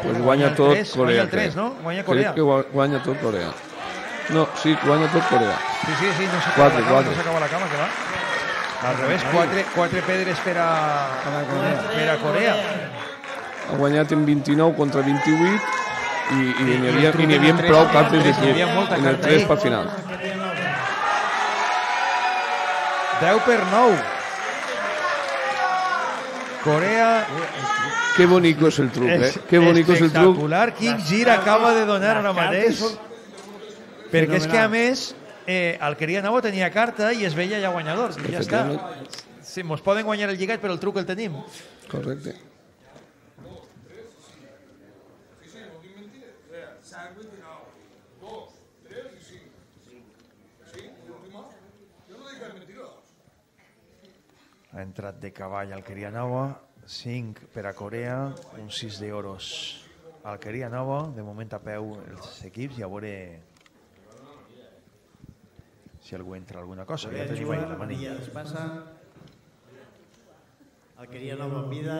Pues guanya tot tres, Corea. guanya el tres, crec. no? Guanya Corea. Crec que gua- guanya tot Corea. No, sí, guanya tot Corea. Sí, sí, sí, no s'acaba la cama, no s'acaba la cama, que va. Al revés, quatre, quatre pedres per a, per a Corea. Ha guanyat en 29 contra 28 i, i I- n'hi havia, i n'hi en havia el tres, prou cartes tres, de hi havia molta en el carta 3 ahí. per final. 10 per 9. Corea Que bonico és el truc, eh? Que bonico és el truc. espectacular. Quin gir acaba de donar ara mateix. Perquè és que, a més, eh, el Queria Nou tenia carta i es veia ja guanyador. I ja està. Sí, mos poden guanyar el lligat, però el truc el tenim. Correcte. Ha entrat de cavall al Queria Nova, 5 per a Corea, un 6 d'oros al Queria Nova, de moment a peu els equips i a veure si algú entra alguna cosa. Ja tenim ahí la manilla. Es passa. El quería nova en vida.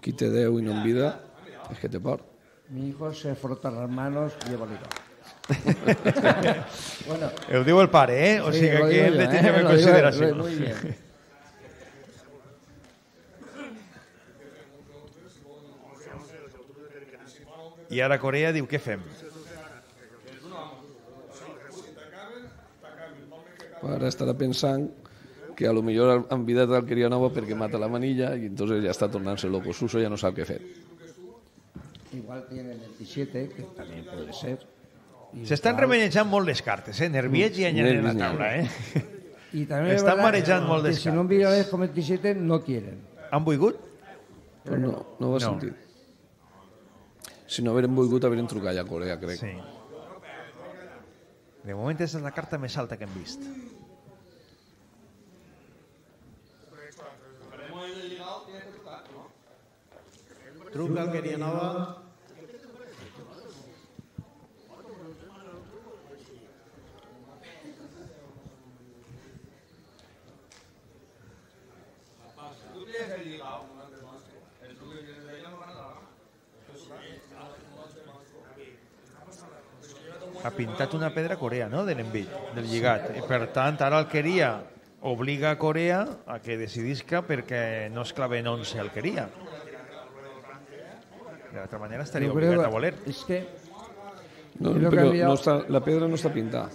Qui té 10 i no en vida és que té por. Mi hijo se frota las manos y lleva ligado. Bueno. Ho diu el pare, eh? O Sí, sigui que digo hem de yo, tenir eh? en Lo digo- consideració. lo- muy bien. I ara Corea diu, què fem? Ara estarà pensant que a lo millor han envidat l'alqueria nova perquè mata la manilla i entonces ja està tornant-se loco. Suso ja no sap què fer. Igual tiene 27, que también puede ser. S'estan igual- remenejant molt les cartes, eh? Nerviets i anyant en la taula, eh? Y también es Estan verdad marejant molt que les si no cartes. envían con 27 no quieren. Han volgut? Pues no, no ho ha No. sentit. Si no hagueren volgut, haurien trucat ja a Corea, crec. Sí. De moment és la carta més alta que hem vist. Truca alqueria nova. Ha pintat una pedra a Corea, no?, de l'envit, del lligat. I per tant, ara Alqueria obliga a Corea a que decidisca perquè no es claven 11 Alqueria. De l'altra manera estaria obligat que- a voler. Es que No, que però no està, la pedra no està pintada.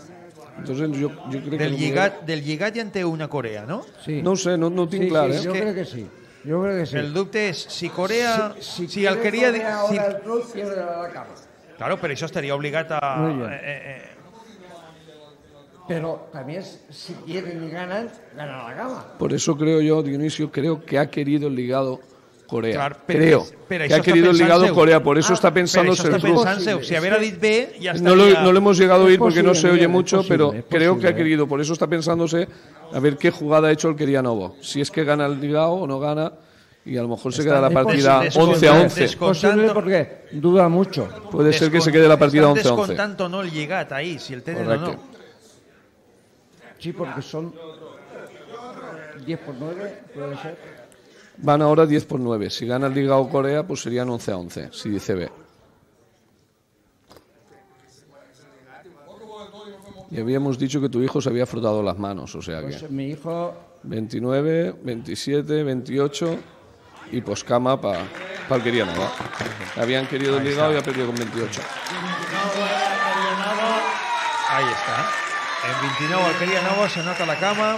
Entonces jo, jo crec que... Del lo lligat, del lligat ja en té una Corea, no? Sí. No ho sé, no, no ho tinc Sí, clar, sí, eh? Yo creo que sí. Yo creo que sí. El dubte és si Corea... Si, si Alqueria... quiere Corea si- el club, pierde la cama. Claro, per això estaria obligat a... Muy bien. eh, eh, eh, Pero también si quieren y ganan, ganan la cama. Por eso creo yo, Dionisio, creo que ha querido el ligado Corea. Clar, però- creo però que ha querido el ligado pensant-se-ho. Corea, por eso Ah, está pensando pensant-se-ho. Si hubiera dit bé, ya No lo, estaría- no lo hemos llegado a oír porque no posible, se oye mucho, posible, pero es creo que posible, ha ¿eh? querido. Por eso está pensándose a ver qué jugada ha hecho el Quería Novo. Si es que gana el ligado o no gana. Y a lo mejor se Está queda la partida des- 11 a des- 11. Es posible porque duda mucho. Puede ser que se quede la partida 11 a Estan 11. descontant o no el lligat ahí, si el o no. Sí, porque son 10 por 9, puede ser. Van ahora 10 por 9. Si gana el ligado Corea, pues serían 11 a 11, si dice B. Y habíamos dicho que tu hijo se había frotado las manos, o sea que... Pues mi hijo 29, 27, 28 y poscama para pa el quería nada. Habían querido el ligado y ha perdido con 28. Ahí está. En 29 Alqueria Novo se nota la cama.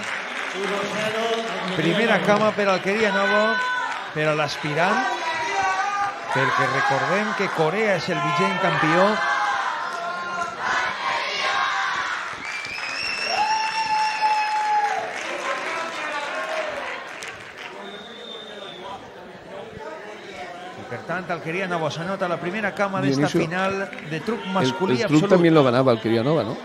Primera cama per Alqueria Novo, per a l'aspirant, perquè recordem que Corea és el vigent campió I per tant, Alqueria Novo s'anota la primera cama d'esta final de truc El, masculí el club absolut. también lo ganaba el quería Nova, ¿no?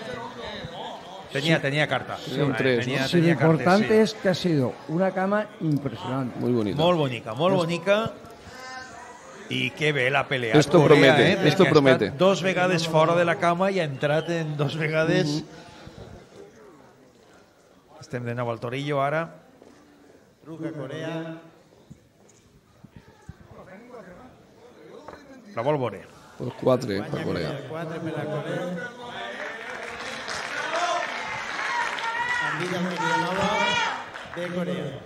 Tenía, tenía carta. Tenía un tres, Tenía- ¿no? Sí, lo tenía carta, importante sí. es que ha sido una cama impresionante. Muy bonito. Molt bonica, molt bonica. I que bé la pelea. Esto promete, eh? esto promete. dos vegades fora de la cama i ha entrat en dos vegades... Estem de nou al Torillo ara. Truca Corea. La vol veure. Pues 4 para Corea. 4 per a Corea. Nova de Corea.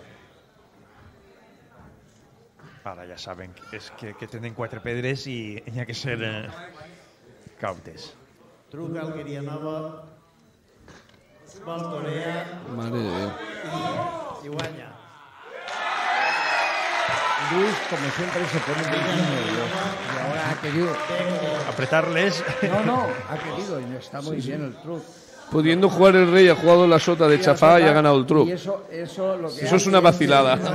Ara ja saben que, és que, que tenen quatre pedres i hi ha que ser eh, cautes. Truca Alqueria nova. Vol Corea Madre de Dios. i, i guanya. Luis, como siempre, se pone muy nervioso. Querido. Apretarles. No, no, ha querido y está muy bien el truc. Pudiendo jugar el rey, ha jugado la sota de Chafá y ha ganado el truco. Eso, eso, lo que Eso es una vacilada. Truco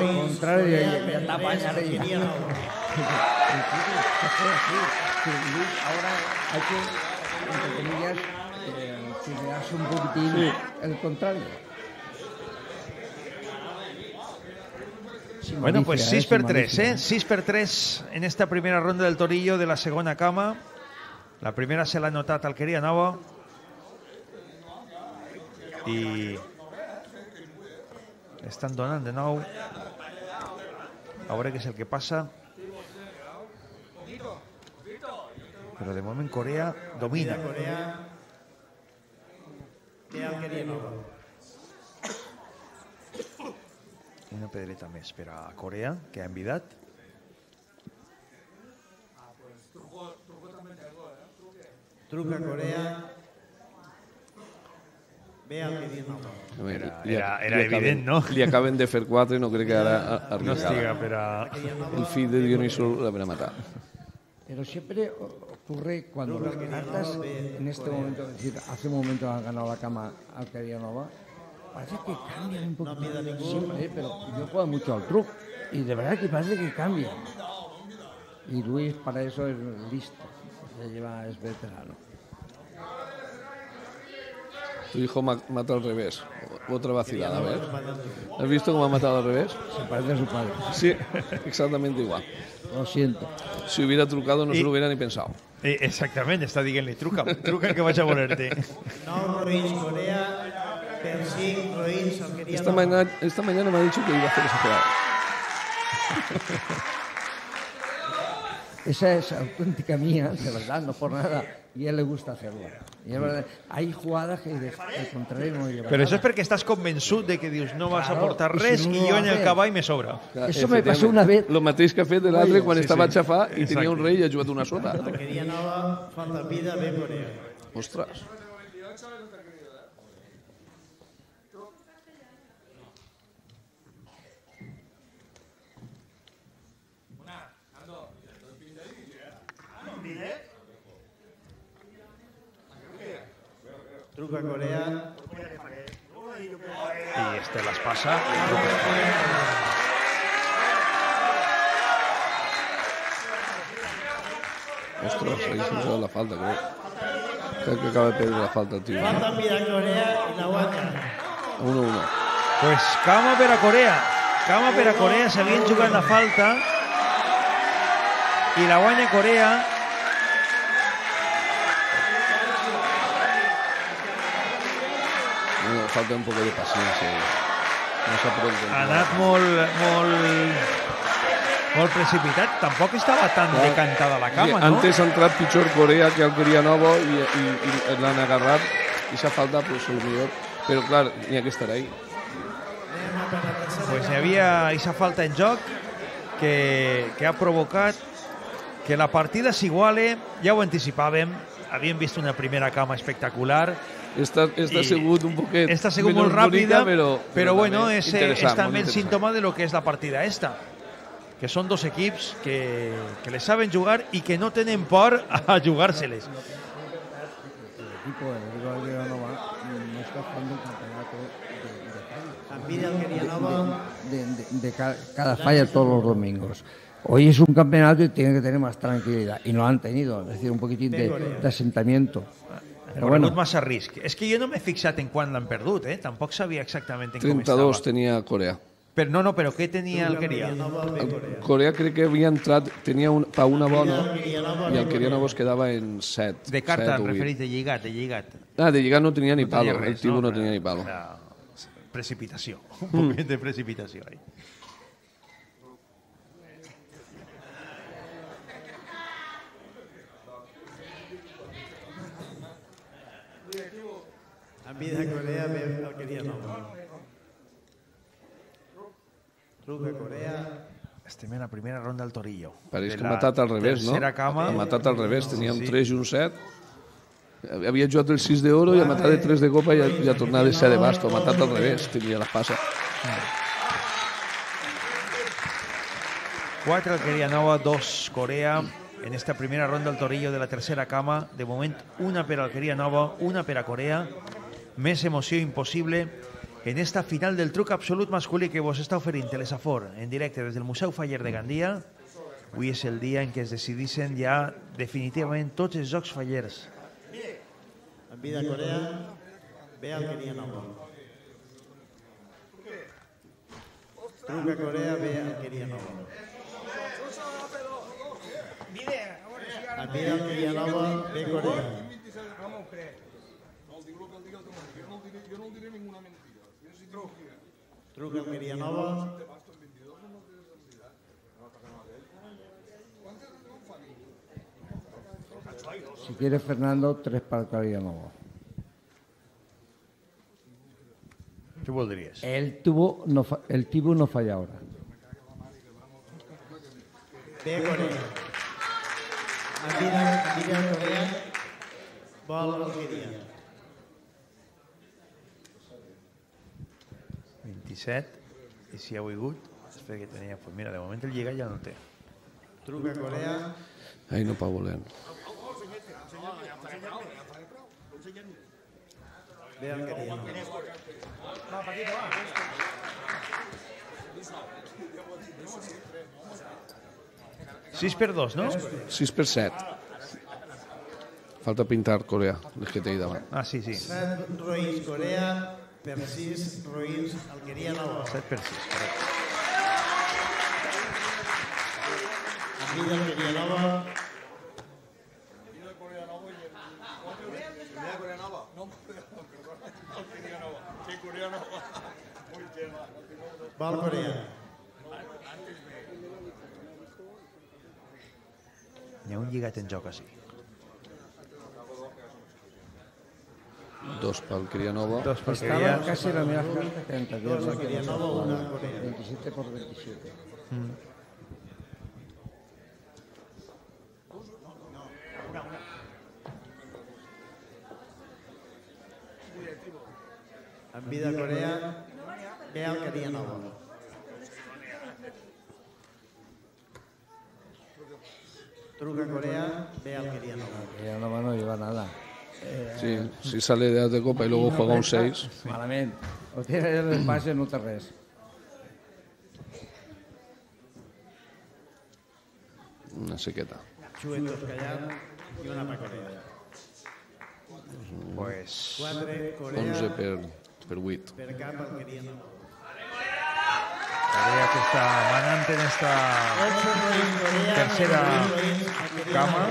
ahora hay que, entre comillas, eh, un poquitín Sí. el contrario. Bueno, pues eh, 6 sin per 3, malicia. ¿eh? 6 per 3 en esta primera ronda del Torillo de la segona cama. La primera se l'ha notat Alqueria Nova. I estan donant de nou. A veure què és el que passa. Però de moment Corea domina. Corea. Alqueria Nova. Una pedreta més per a Corea, que ha envidat. Truca Corea. Ve. A veure, Era- era- li era acaben- evident, no? Li acaben de fer quatre i no crec que ara a- No arribarà. estiga per a... El fill de Dionisio l'haurà matat. Pero siempre o- ocurre cuando las cartas en este momento, es decir, hace un momento han ganado la cama Alquería Nova, parece que cambian un poquito. Siempre, ¿eh? pero yo juego mucho al truco y de verdad que parece que cambian. Y Luis para eso es listo, se lleva, es veterano. Tu hijo ma- mata al revés. Otra vacilada, a ver. ¿Has visto cómo ha matado al revés? Se parece a su padre. Sí, exactamente igual. Lo siento. Si hubiera trucado no Y- se lo hubiera ni pensado. Eh, exactament, està dient-li, truca, truca que vaig a voler-te. 9 roïns Corea, per 5 roïns Alqueria Esta mañana, esta mañana me ha dicho que iba a hacer esa jugada. Esa es auténtica mía, de verdad, no por nada. Y a él le gusta hacerla. Y es verdad, hay jugadas que de- al contrario no llevan Però això és nada. perquè estàs convençut de que dius no vas a portar i si res no i lo jo en el cavall me sobra. Eso me pasó una vez. Lo mateix que ha fet l'altre quan sí, estava sí. a xafar i tenia un rei i ha jugat una sota. Alqueria Nova, falta vida, ve Corea. Ostres. Truca Corea. I este i truca. Ostres, ahí se nos dado la falta, creo. Creo que acaba de pedir la falta, tío. Falta vida Corea i la guanya. 1-1. Pues cama per a Corea. Cama per a Corea, s'havien jugat la falta i la guanya Corea. Falta un poco de paciencia. No s'ha pronto. Ha anat molt, molt, molt precipitat. Tampoc estava tan decantada la cama, no? Antes ha entrat pitjor Corea que Alqueria Novo i, i, i l'han agarrat i s'ha falta pues, el millor. Però clar, n'hi ha que estar ahí. Pues hi havia aquesta falta en joc que, que ha provocat que la partida s'iguale, ja ho anticipàvem, havíem vist una primera cama espectacular. Esta, esta sigut un poquet Esta menys molt ràpida, bonica, però, però bueno, també és, també el símptoma de lo que és la partida esta que són dos equips que, que les saben jugar i que no tenen por a jugar-se-les. El equipo de Rodrigo Alqueria Nova no está jugando un campeonato de, de fallas. Envidia Alqueria Nova. de, de- de ca- cada falla todos los domingos. Hoy es un campeonato y tienen que tener más tranquilidad. Y no han tenido, es decir, un poquitín de, de asentamiento. Pero Corregut bueno, massa risc. És que jo no m'he fixat en quan l'han perdut, eh? Tampoc sabia exactament en com 32 estava. tenia Corea. Però no, no, però què tenia Alqueria? Corea crec que havia entrat, tenia un, pa una bona i Alqueria Novo es quedava en 7. De carta, referit de lligat, de lligat. Ah, de lligar no tenia ni No tenia palo, el res, tio no? no tenia ni palo. Era Precipitació, un Mm. poquet de precipitació ahí. Envidia Corea, ve Alqueria Nova. Truca Corea. Estem en la primera ronda al Torillo. Pareix que ha matat al revés, no? cama. Ha matat al revés, tenia un Sí. 3 i un 7. Havia jugat el 6 d'oro i ha matat de 3 de copa i ha, i ha tornat de 7 de basto. Ha matat al revés, tenia la passa. 4 Alqueria Nova, 2 Corea. En esta primera ronda al Torillo de la tercera cama. De moment, una per Alqueria Nova, una per a Corea. Més emoció impossible en esta final del truc absolut masculí que vos està oferint Telesafor en directe des del Museu Faller de Gandia. Avui és el dia en què es decidissin ja definitivament tots els jocs fallers. Envidia Corea, ve Alqueria Nova. Truca Corea, ve Alqueria Nova. Envidia Alqueria Nova, ve Corea. yo no diré ninguna mentira. Yo soy truque. Mirianova. Te vas con 22 no tienes ansiedad. ¿eh? Si quieres, Fernando, tres para Cavillanova. ¿Qué voldries? El tubo no el tibu no falla ahora. Bé, Corea. Vol. 27. I si ha volgut, espera que tenia... Pues mira, de moment el lligat ja no el té. Truca Corea. Ahí no pa voler. B Alqueria. Va, Paquito, va. 6 per 2, no? 6 per 7. Falta pintar Corea, les que té davant. Ah, sí, sí. 7 roïns Corea. Per 6 roïns Alqueria Nova. 7 per 6, correcte. Envida Alqueria Nova. Vol Corea. Hi ha un lligat en joc així. Dos pel Crianova. Dos pel Estaba Crianova. casi la misma fuerza que anterior. Dos Alqueria Nova, una Corea. 27 por 27. Mm. Envida Corea. B Alqueria Nova. Truca Corea. B Alqueria Nova. Ya no, no lleva nada. Sí, si sale de de copa y luego juega un 6. Malament. O tira el espacio no té res. Una sequeta. Xuetos callant i una pa Corea. Pues... 4 Corea. 11 per, per 8. Per cap Nova. Corea que està manant en esta tercera cama.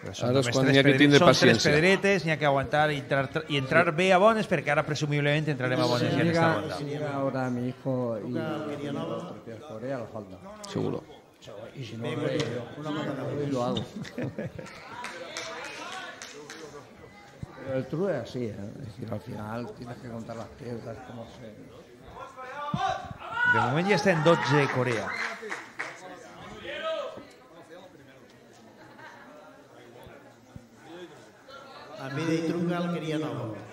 Són Ara és quan tres n'hi ha que tindre són paciència. tres pedretes, n'hi ha que aguantar i entrar, i entrar bé a bones, perquè ara presumiblement entrarem a bones Si llega, ronda. si llega ahora mi hijo y y Corea lo falta. Seguro. Y si no, lo. Y lo hago. Pero el true es así, ¿eh? es decir, al final tienes que contar las piezas, cómo se... De moment ja està en 12 Corea. Envida i truca Alqueria Nova.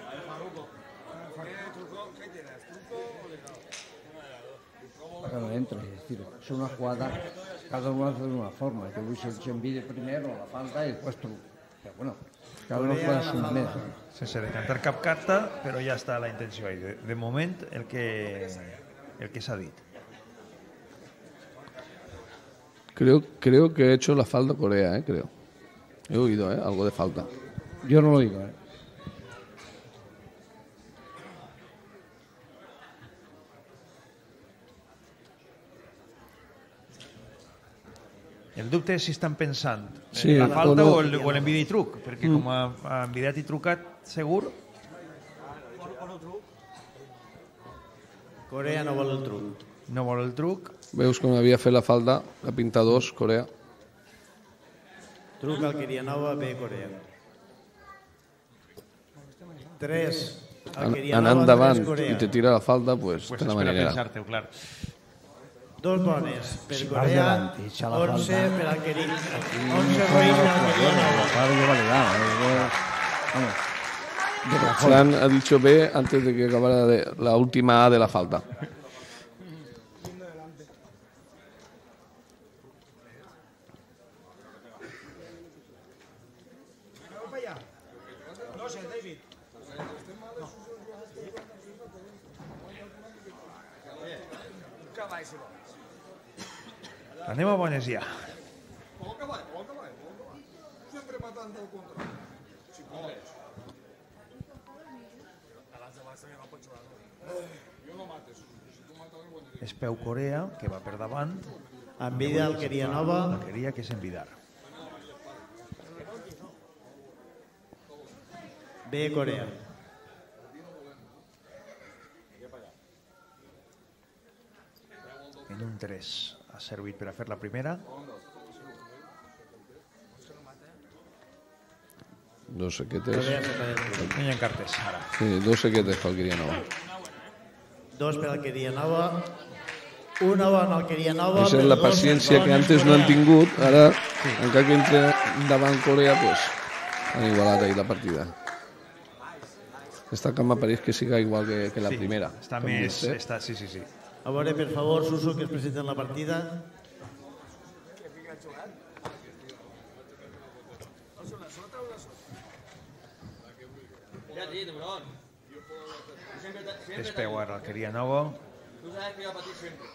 para que no entre. Es decir, es una jugada, cada uno hace de una forma. Yo hubiese hecho envidia primero, la falta y después tú. Pero bueno, cada uno juega a su mes. Sense decantar cap carta, però ja està la intenció ahí. De, de moment, el que, el que s'ha dit. Creo, creo que he hecho la falta Corea, ¿eh? creo. He oído, ¿eh? Algo de falta. Yo no lo digo, ¿eh? El dubte és si estan pensant Sí, en la falta o no. o, el, o l'envida i truc, perquè Mm. com ha, ha envidat i trucat segur, Corea no vol el truc. no vol el truc. Veus com havia fet la falta, la pinta 2, Corea. Truca Alqueria Nova, B Corea. 3 An Alqueria anant Nova, davant 3 Corea. i te tira la falta, pues, Pues té la per manera. pensar-te-ho, clar. Dos bones per Corea, davant i echa la 11 falta. per Alqueria. No, 11 no, roïns no, d'Alqueria no, Nova. Claro, yo validado. eh, yo- Vamos. De cajón. Fran ha dicho B antes de que acabara de- la última A de la falta. No sé, David. Que vai, si vol. Anem a bones ja. Vol vai, vol vai. vol vai. Sempre matant del contrari. Si bon És peu Corea, que va per davant. Envida Alqueria Nova. Alqueria, que és envidar. B Corea. En un 3 ha servit per a fer la primera. Dos sequetes. No hi ha cartes, ara. Sí, dos sequetes pel Quirianova. Dos per Alqueria Nova. Una bona Alqueria Nova. Això és la paciència que antes no han tingut, ara, encara que entre davant Corea, pues, han igualat ahí la partida. Esta cama pareix que siga igual que, que la Sí, primera. Està més... Està, sí, sí, sí. A veure, per favor, Suso, que es presenten la partida. Ja, sí, tiburón. Siempre, siempre És peu ara, el queria Novo. Tú sabes que yo a partir siempre.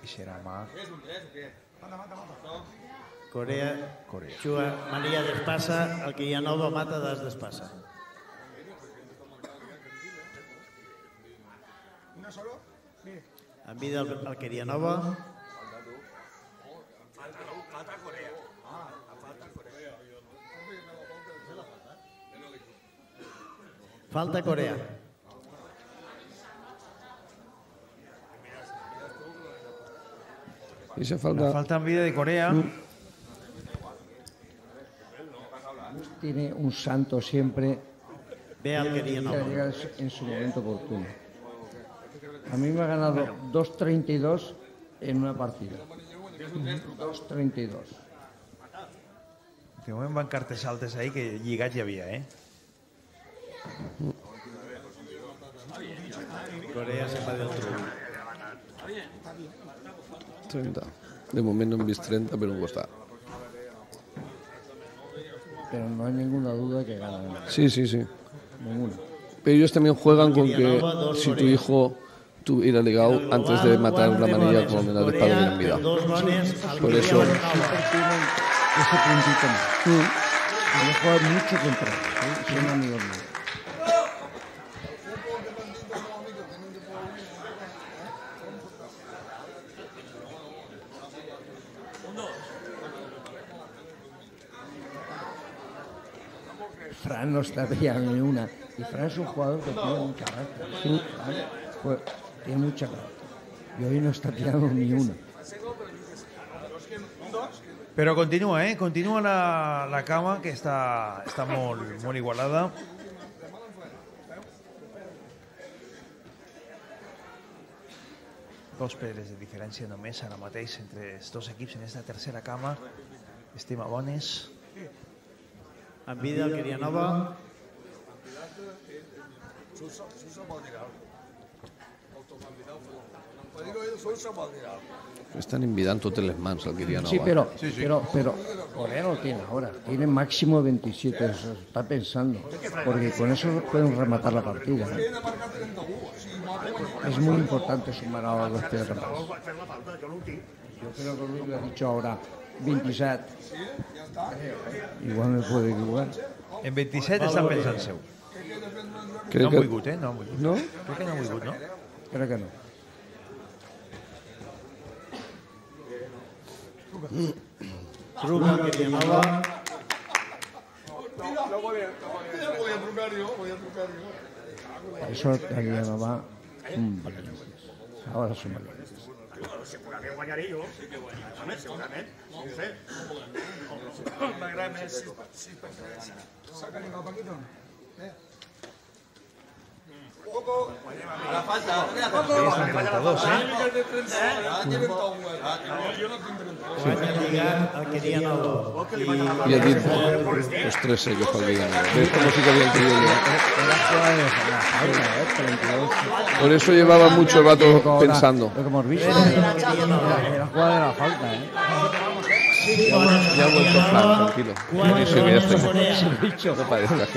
I serà mà. ¿Es un 3 o qué? Manda, manda, manda. No. Corea, Corea. Xua Maria Despassa, Alqueria Nova, Mata das Despassa. ¿Una solo? Mire. En vida Al- Alqueria Nova. Falta Corea. Ah, falta Corea. Falta Corea. Falta... La falta en vida de Corea. Tiene un santo siempre Ve Alqueria que en su momento oportuno. A mí me ha ganado 2.32 en una partida. 2.32. De moment van cartes altes ahí que lligats hi havia, eh? Corea se'n va del truc. 30. De moment no hem vist 30 per un costat. Pero no hay ninguna duda que ganan. Sí, sí, sí. Ninguna. Pero ellos también juegan con que si tu hijo tuviera ligado antes de matar la manilla me la de padre en vida. Por eso... Ese puntito más. He jugado mucho contra ellos, ¿eh? son amigos míos. Fran no está pillando ni una. Y Fran es un jugador que tiene mucha carácter. Fran, pues, tiene mucha carácter. Y hoy no está pillando ni una. Però continua, eh? Continua la, la cama, que està molt, molt igualada. Dos peles de diferència només ara mateix entre els dos equips en aquesta tercera cama. Estem a bones. En vida Alqueria Nova. Suso, Suso vol dir alguna Están envidant totes les mans al Quirianova. Sí, pero, pero, pero Corea no tiene ahora, tiene máximo 27, eso está pensando, porque con eso pueden rematar la partida. ¿eh? Es muy importante sumar ahora los tres remates. Yo creo que Luis lo ha dicho ahora, 27. Igual me puede equivocar. En 27 estan pensant seu. Crec no han que- volgut, eh? No han volgut. No? Crec que no han volgut, no? Creo que no. Ruga que llamaba. No, voy a trucar yo, voy a trucar yo. Eso que llamaba un. Ahora son valencianos. Seguramente guayarillo. Seguramente. No sé. Saca un poco la falta. Y aquí los tres que había? Por eso llevaba mucho rato pensando. Lo que. La jugada de la falta, ¿eh? Ya ha vuelto Fran, tranquilo.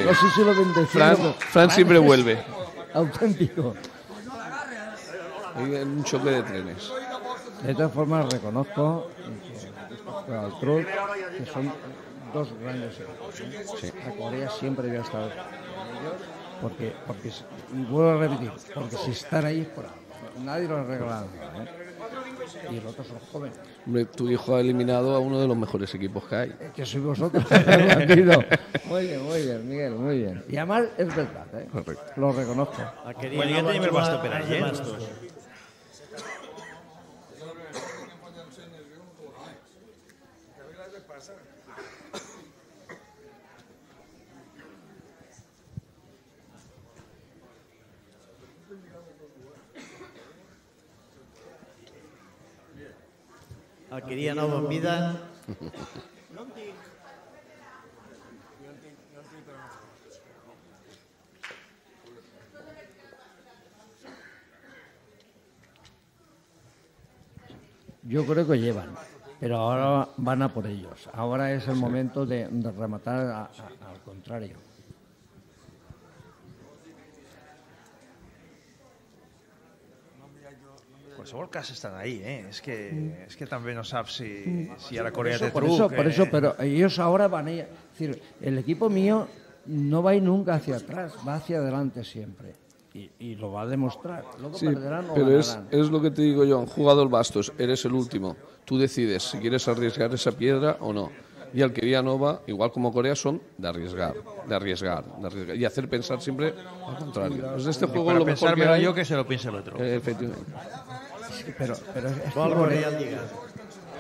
No sé si lo Fran, Fran siempre vuelve. Auténtico. Hay un choque de trenes. De todas formas, reconozco que al Truc, que son dos grandes equipos. ¿eh? La Corea siempre había estado con ellos, porque, porque, y vuelvo a repetir, porque si están ahí es por algo. Nadie los regala nada, ¿eh? Y los otros son jóvenes. Hombre, tu hijo ha eliminado a uno de los mejores equipos que hay. Que sois vosotros. Tranquilo. muy bien, muy bien, Miguel, muy bien. Y además es verdad, ¿eh? Correcto. Lo reconozco. El juga bastó per als ahí, eh? Nova en vida. Yo creo que llevan, pero ahora van a por ellos. Ahora es el momento de, de rematar a- a- al contrario. Qualsevol cas estan ahí, ¿eh? Es que, es que también no sabes si, si a la Corea te eso, por eso, por eso, pero ellos ahora van a ir. Es decir, el equipo mío no va a ir nunca hacia atrás, va hacia adelante siempre. Y, y lo va a demostrar. Luego Sí, perderán o pero es, ganarán. es lo que te digo yo, han jugado el bastos, eres el último. Tú decides si quieres arriesgar esa piedra o no. Y Alquería Nova, igual como Corea, son de arriesgar, de arriesgar, de arriesgar y hacer pensar siempre al contrario. Es de este juego lo mejor que pensármelo hay. yo que se lo piense el otro. Eh, efectivamente. Però, però és Vol Corea Corea- el lligat.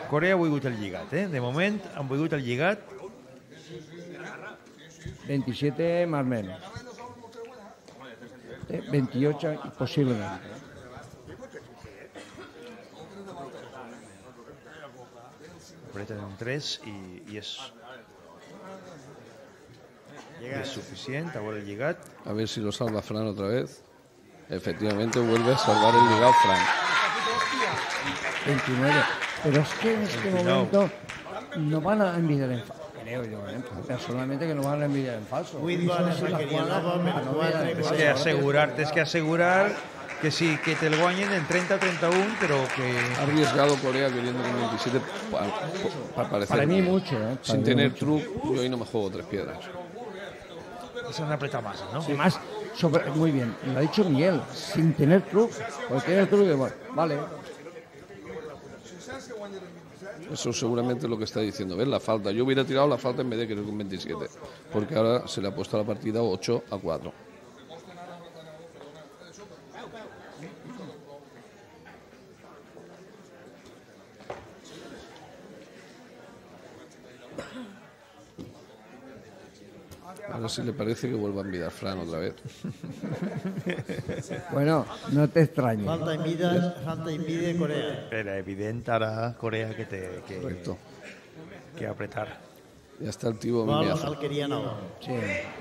Corea ha volgut el lligat, eh? De moment han volgut el lligat 27 más menos. Eh, 28 posiblemente. Apreten un 3 y, y es, y es suficiente. Ahora el llegat. A ver si lo salva Fran otra vez. Efectivamente vuelve a salvar el ligado Fran. 29. Pero es que en este 29. momento no van a envidiar en falso. Creo yo, ¿eh? personalmente que no van a envidiar en falso. Eso es sí que no asegurar, tienes que asegurar que sí, que te el guanyen en 30 o 31, pero que... Ha arriesgado Corea queriendo con 27 para, para parecer. Para mí mucho, ¿eh? Para Sin mí tener mucho. truc, yo ahí no me juego tres piedras. Se han apretado más, ¿no? Además, sobre, muy bien, lo ha dicho Miguel, sin tener truc. Porque tener truc, bueno, vale. Eso seguramente es lo que está diciendo. ¿Ves? La falta. Yo hubiera tirado la falta en vez de querer con 27. Porque ahora se le ha puesto la partida 8 a 4. Ahora sí le parece que vuelva a enviar Fran otra vez. Bueno, no te extrañes. Falta envidia, falta envidia Corea. Era evidente ahora Corea que te que, Correcto. que apretar. Ya está el tío Vol Miazo. Alquería Nova. Sí.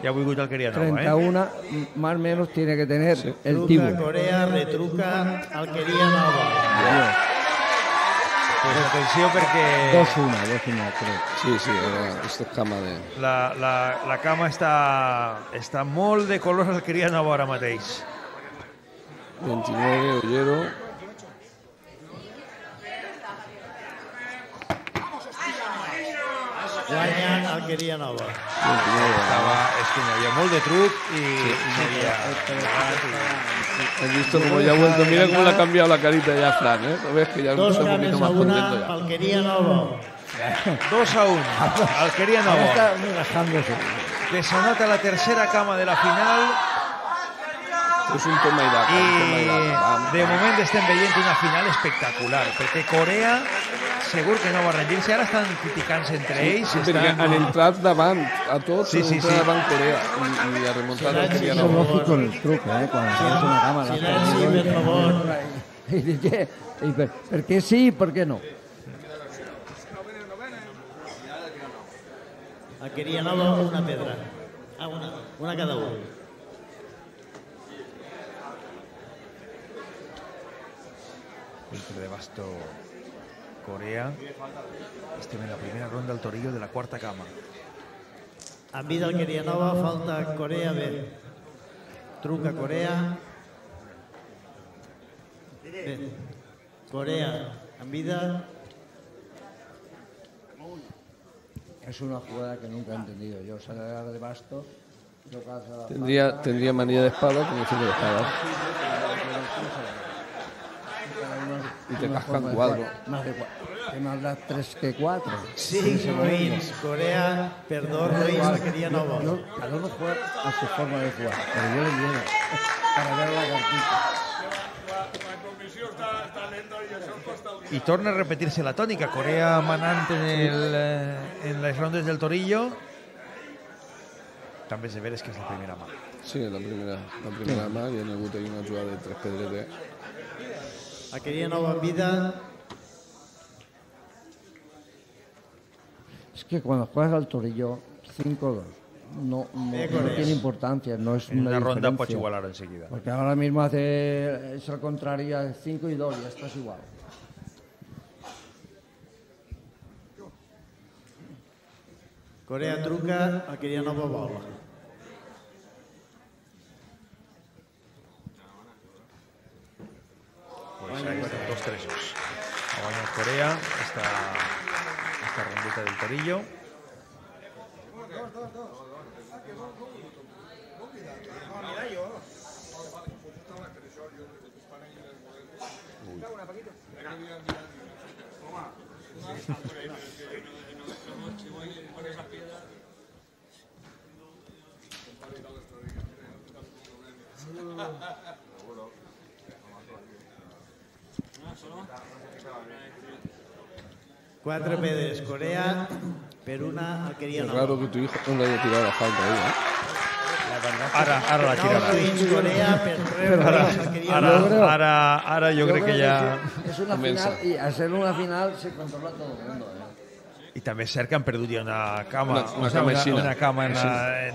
Ya voy a Alquería Nova, ¿eh? 31 m- más o menos tiene que tener el Truca Tibu. Corea, retruca Alquería Nova. Pues atenció perquè 2-1, 2-1, creo. Sí, sí, era esta cama de... la, la, la cama està, està molt de color Alquería Nova ara mateix. 29, Ollero. Guanya Alquería Nova. Estava, és que hi havia molt de truc i, i no hi havia... Has visto com ja ho has mira com l'ha canviat la carita ja, Fran, eh? Ves que ja em Dos posa un poquito ganes a más una, contento ja. Alquería Novo. 2 a 1. Alquería Novo. Está relajándose. Que se anota la tercera cama de la final. Es un y i daca. Pam, de moment estem veient una final espectacular perquè Corea segur que no va rendir-se ara estan criticant-se entre ells Sí, perquè estan... han entrat davant a tots, Sí, sí, sí. davant Corea i, i a remuntar que Eso es lógico en el truco, ¿eh? Cuando tienes una cama, la Silenci, per favor. y dice, y per, ¿por qué sí y por qué no? Alquería Nova, una pedra. Ah, una, una cada uno. Entre de basto Corea estem en la primera ronda al torillo de la quarta cama En vida Alquería Nova, falta Corea B. Truca Corea. Bé. Corea en vida. Es una jugada que nunca he entendido yo. Salir de basto, Tendría, tendría manía de espada como si de espada. Y te cascan cuatro. Más de cuatro. Que más da tres que cuatro. Sí, En. Ruins. Corea, perdón, Ruins, Alquería Nova. Yo, cada uno juega a su forma de jugar, pero yo le llevo para ver la cartita. i torna a repetir-se la tònica Corea manant en, el, eh, en les rondes del torillo també és de veres que és la primera mà Sí, la primera, la primera mà hi ha hagut una jugada de tres pedretes aquella nova vida. Es que cuando juegas al torillo, 5-2. No, no, no tiene importancia, no es en una, una ronda puedes igualar enseguida. Porque ahora mismo hace es al contrario, 5 y 2, ya estás igual. Corea truca, aquella nova bola. 2-3-2. Corea esta, esta rondeta del torillo. Quatre pedres Corea, per una Alquería Es Nova. raro que tu hijo no haya tirado la falta ahí, ¿eh? Ara, ara la tirarà. Corea per Ara, ara, ara, ara jo crec que ja... Es una comença. final y al ser una final se controla todo el mundo. ¿eh? I també és cert que han perdut ja una cama, Una- una cama una, una cama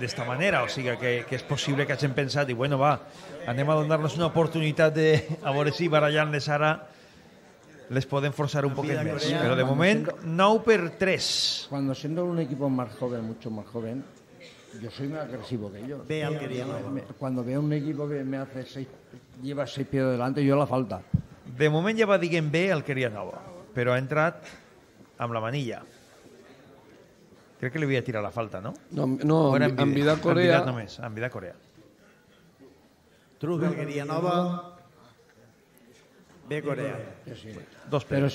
d'esta manera, o sigui que, que és possible que hagin pensat i bueno, va, anem a donar-nos una oportunitat de, a veure si barallant-les ara les poden forçar un poquet més. Però de moment, 9 per 3. Cuando siendo un equipo más joven, mucho más joven, yo soy más agresivo que ellos. Ve Alquería Nova. Me- Cuando veo un equipo que me hace seis, lleva seis pies delante, yo la falta. De moment ja va dient bé el Queria Nova, però ha entrat amb la manilla. Crec que li havia tirat la falta, no? No, no, en, en vida Corea... En vida només, en vida Corea. Truca Alquería Nova. Ve Corea. Dos Pero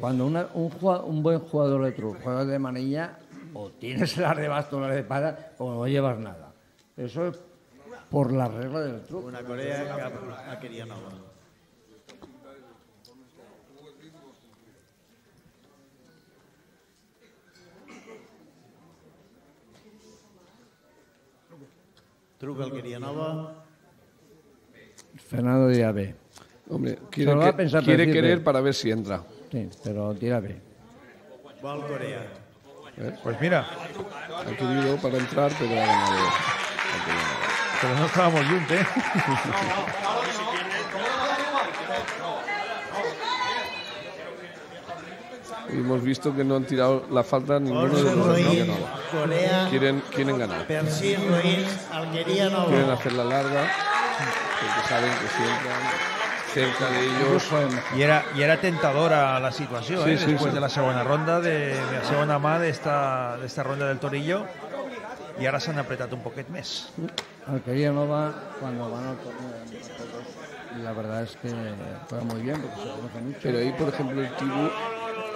cuando una- un, un buen jugador de truco juega de manilla, o tienes el de basto, la de espada, o no llevas nada. Eso es por la regla del truco. Una Corea cap a Alquería Nova. Truca Nova. Fernando B. Hombre, quiere, lo va a que- pensar quiere decir querer para ver si entra. Sí, pero tira B. Vol Corea. Pues mira. Ha querido para entrar, pero ha ganado. Pero no estábamos juntos, ¿eh? Y hemos visto que no han tirado la falta ninguno de los dos. No. Corea. Quieren, quieren ganar. Alquería. Quieren hacerla larga, porque saben que si entran cerca de ellos... I era, I era tentadora la situació, Sí, eh? sí, després sí. de la segona ronda, de, de la segona mà d'esta d'esta ronda del Torillo, i ara s'han apretat un poquet més. Alquería Nova, cuando van al torneo de la verdad es que juega muy bien porque se conoce mucho. Pero ahí, por ejemplo, el Tibu,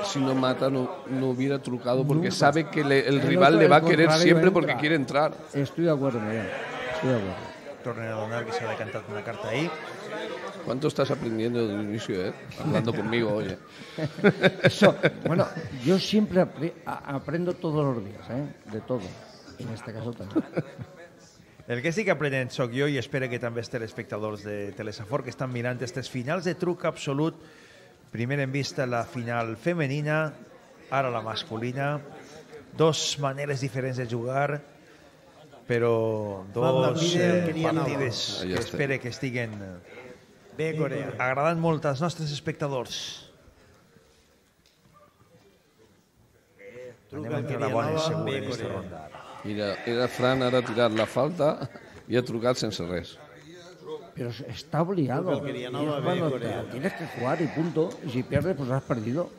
si no mata, no, no hubiera trucado, porque Nunca. sabe que le- el El rival le va a el querer siempre entra. porque quiere entrar. Estoy de acuerdo, Miguel. Estoy de acuerdo. Tornen a donar que s'ha decantat una carta ahí. ¿Cuánto estás aprendiendo del inicio, eh? Hablando conmigo, oye. Eso, bueno, yo siempre apre- a- aprendo todos los días, ¿eh? De todo. En este caso también. El que estic aprenent sóc jo i espero que també els telespectadors de Telesafor que estan mirant aquestes finals de truc absolut. Primer en vista la final femenina, ara la masculina. Dos maneres diferents de jugar, però dos eh, partides que espero que estiguen Ve Corea. agradant molt als nostres espectadors. Anem a entrar a bones segur en aquesta ronda. Mira, era Fran ara tirar la falta i ha trucat sense res. Pero está obligado. Porque quería Y no es va a ver cuando Corea. tienes que jugar y punto. Y si pierdes, pues has perdido.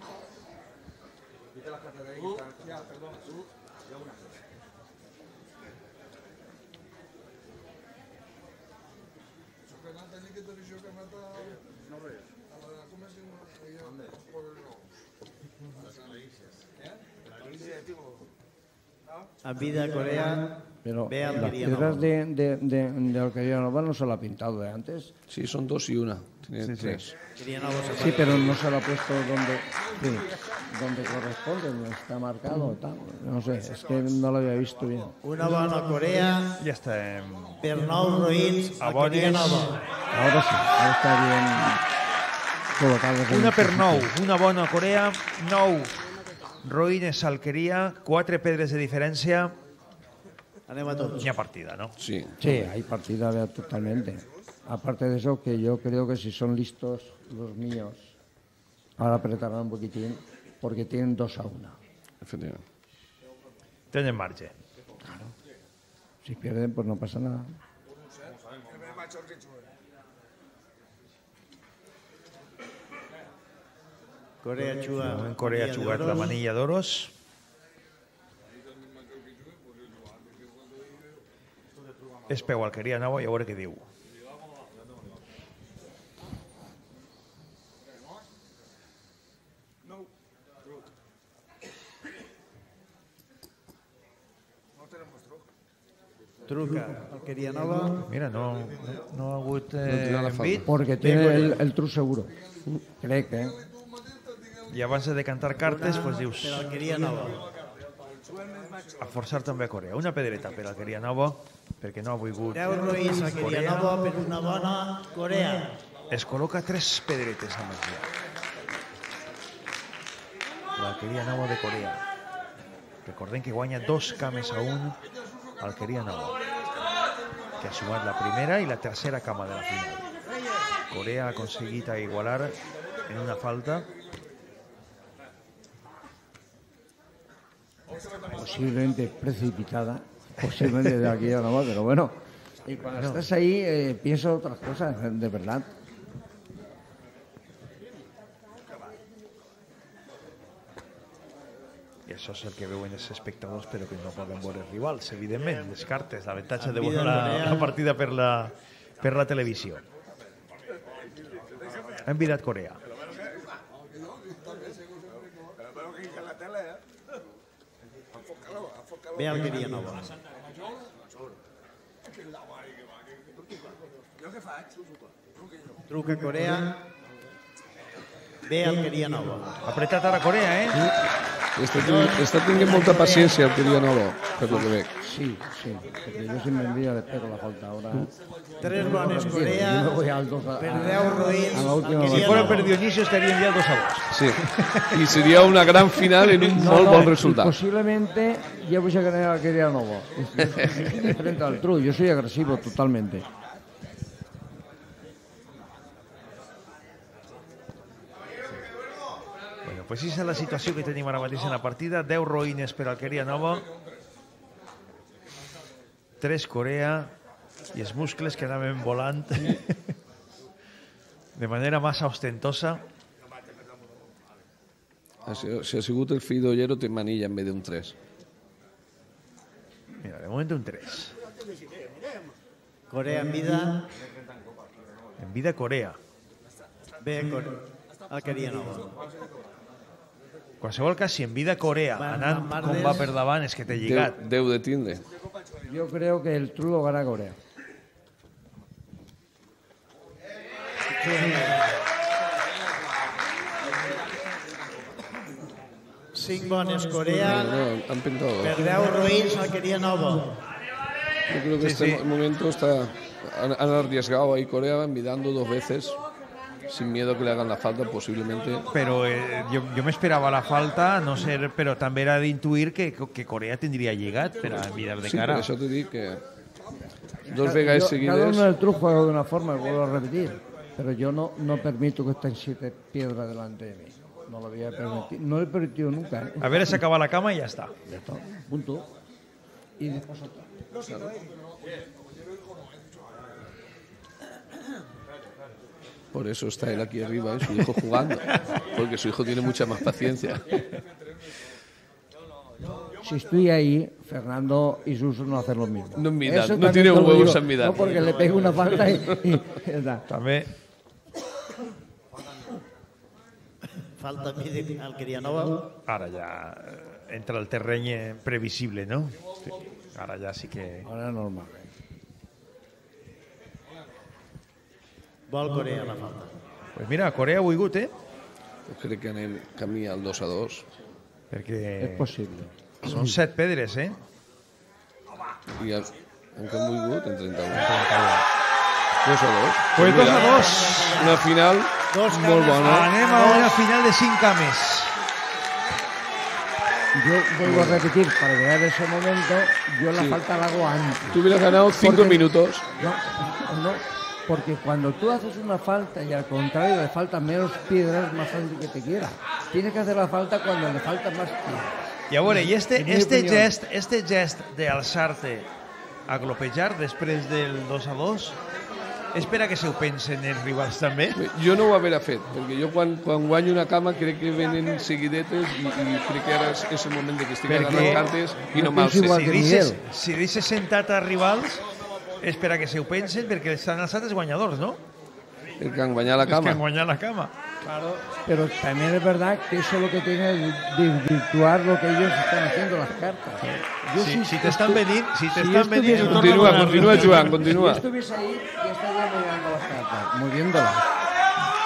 En vida Corea, Pero Ve las piedras de, de, de, de Alquería Nova no se la ha pintado de antes. Sí, son dos y una. Tiene Sí, sí. tres. Se Sí, pero no se la ha puesto donde, sí, donde corresponde, donde está marcado. Tal. No sé, es que no lo había visto bien. Una bona Corea Ja estem... per nou roïns Abones. Alquería Nova. Ahora sí, ahora está bien colocado. Una per nou, una bona Corea, nou Roïnes Alqueria, quatre pedres de diferència. Anem a tots. Hi ha partida, no? Sí. Sí, hay partida totalmente. Aparte de eso, que yo creo que si son listos los míos, ahora apretarán un poquitín, porque tienen dos a una. Efectivamente. Tenen marge. Si pierden, pues no pasa nada. Corea moment Corea ha jugat la manilla d'oros. És peu Alqueria nova i a veure què diu. Truca Alquería Nova. Mira, no, no, no ha hagut No eh, falta. envit. Porque tiene el, el true seguro. Cree que. I abans de decantar cartes, pues dius... Per Alquería Nova. A forçar també a Corea. Una pedreta per Alqueria Nova, perquè no ha volgut 10 roïns Alquería Corea. Nova per una bona Corea. Es col·loca tres pedretes a més ja. L'Alqueria Nova de Corea. Recordem que guanya dos cames a un Alqueria Nova, que ha sumat la primera i la tercera cama de la final. Corea ha aconseguit a igualar en una falta posiblemente precipitada, posiblemente de aquí a Nova, pero bueno. Y cuando No. estás ahí, eh, pienso otras cosas, de verdad. Això és el que veuen els espectadors, però que no poden veure rivals, evidentment. Les cartes, l'avantatge de veure la, la partida per la, per la televisió. Ha envidat Corea. Ve Alqueria Nova. Truca Corea. Ve Alqueria Nova. Apretat ara Corea, eh? Està, tenint, està tenint molta paciència el Quería Novo, per lo que veig. Sí, sí, porque yo sin envidia le pego la falta ahora. Tres bones Corea. al dos a, Per a- 10 roïns. a la última Alqueria Si Nova. per Dionisio estaría enviado 2 a 2. Sí. I seria una gran final en un No, molt no, bon resultat. Posiblemente ya voy a ganar a Quería Novo. Frente al True, yo soy agresivo totalmente. Pues esa és la situació que tenim ara mateix en la partida. 10 roïnes per Alqueria Nova. 3 Corea i els muscles que anaven volant de manera massa ostentosa. Si, si ha sigut el fill d'Ollero, té manilla en vez d'un 3. Mira, de moment un 3. Corea en vida. En vida Corea. Ve Cor- Alqueria Nova. Qualsevol cas, si en vida Corea, Van anant Van com Mardes. va per davant, és que Deu, lligat. deu de tindre. Yo creo que el True lo gana Corea. Cinc bones Corea. No, han pintado. Per 10 roïns Alqueria Nova. Yo creo que Sí, este sí. momento está han, han arriesgado ahí Corea envidando dos veces sin miedo a que le hagan la falta posiblemente. Però eh, jo, jo m'esperava la falta, no ser, però també era d'intuir que, que Corea tindria lligat per a mirar de Sí, cara. por eso te digo que dos vegas Yo- Cada uno del True juega de una forma, vuelvo a repetir. Pero yo no, no permito que estén siete piedras delante de mí. No lo voy a permitir. No lo he permitido nunca. ¿eh? A veure si acaba la cama i ja està. Ya está. Punto. Y después otra. Por eso está él aquí arriba y su hijo jugando porque su hijo tiene mucha más paciencia. Si estoy ahí, Fernando y Suso no hacen lo mismo. No envidan, Eso no lo huevos a envidar. No, porque le pego una falta y, y. També Falta mide Alqueria Nova. ara ja eh, entra el terreny eh, previsible, no? Sí. Ara ja sí que... Ara normal. Vol Corea la falta. Pues mira, Corea ha volgut, eh? Jo crec que anem camí al 2 a 2. Perquè... És possible. Són set pedres, eh? I el, en què hem volgut? En 31. 2 a 2. Pues 2 a 2. Una final Dos molt bona. Anem a una final de 5 cames. Yo vuelvo a repetir, para llegar a ese momento, yo la Sí. falta la hago antes. Tú hubieras ganado 5 Porque- minutos. No, no, porque cuando tú haces una falta y al contrario le faltan menos piedras, es más fácil que te quiera. Tiene que hacer la falta cuando le faltan más piedras. I a veure, i este, este, opinió. gest, este gest d'alçar-te a glopejar després del 2 a 2, espera que se ho pensen els rivals també? Jo no ho haver fet, perquè jo quan, quan guanyo una cama crec que venen seguidetes i, i crec que ara és, és el moment de que estic Perquè- agarrant cartes i no igual sé. Si deixes, si deixes sentat a rivals, espera que se ho pensen perquè estan alçats els guanyadors, no? El que han guanyat la Els que cama. han guanyat la cama. Claro, pero también es verdad que eso es lo que tiene de desvirtuar lo que ellos están haciendo las cartas. Yo Si, sí- si t'estan estu- venint, si si t'estan venint... estuviese- Continua, continua, Joan, Si continua. yo estuviese ahí, ya estaría mirando las cartas, moviéndolas.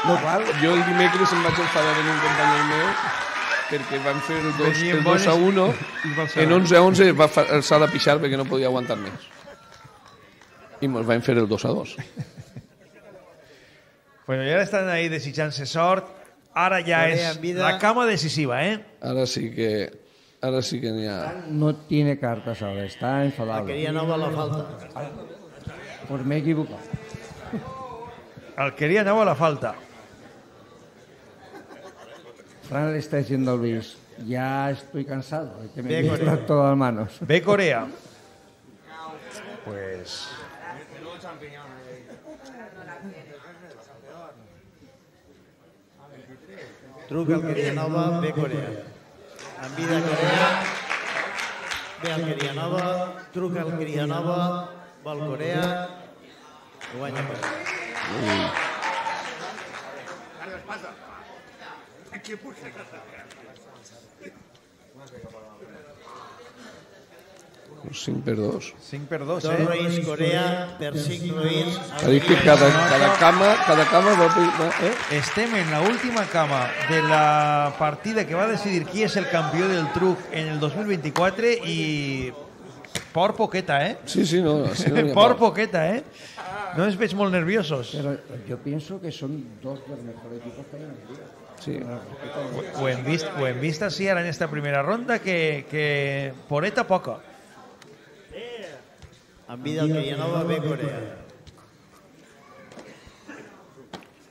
Lo cual, Jo el dimecres em vaig enfadar amb un company meu perquè van fer el 2, Venien el 2 a bones 1 i va alçar. en 11 a 11 va alçar a pixar perquè no podia aguantar més i mos van fer el 2 a 2 Bueno, ja estan ahí desitjant-se sort. Ara ja és vida. la cama decisiva, eh? ara sí que ara sí que n'hi ha no tiene cartas ahora, está enfadado. quería Nova la falta. Pues me he equivocado. Alquería anava a la falta. Fran le está diciendo a Luis, ya estoy cansado de que me Bien, metas Corea. todas las manos. Ve Corea. Pues Truca Alqueria Nova, ve Corea. En vida Corea, ve Alqueria Nova, truca Alqueria Nova, vol Corea, guanya Corea. uns 5 per 2 5 per 2, Dos eh? roïns Corea, per cinc roïns. ha dit que cada, cada cama cada cama va, va eh? Estem en la última cama de la partida que va a decidir qui és el campió del truc en el 2024 i por poqueta, eh? sí, sí, no, sí, no por por. poqueta, eh? No ens veig molt nerviosos. Pero yo pienso que son dos de los mejores equipos que hay en el día. sí. Ho, ho hem vist, ho hem vist així ara en esta primera ronda que, que poreta poca. En Ambida Alquerianova, B, Corea.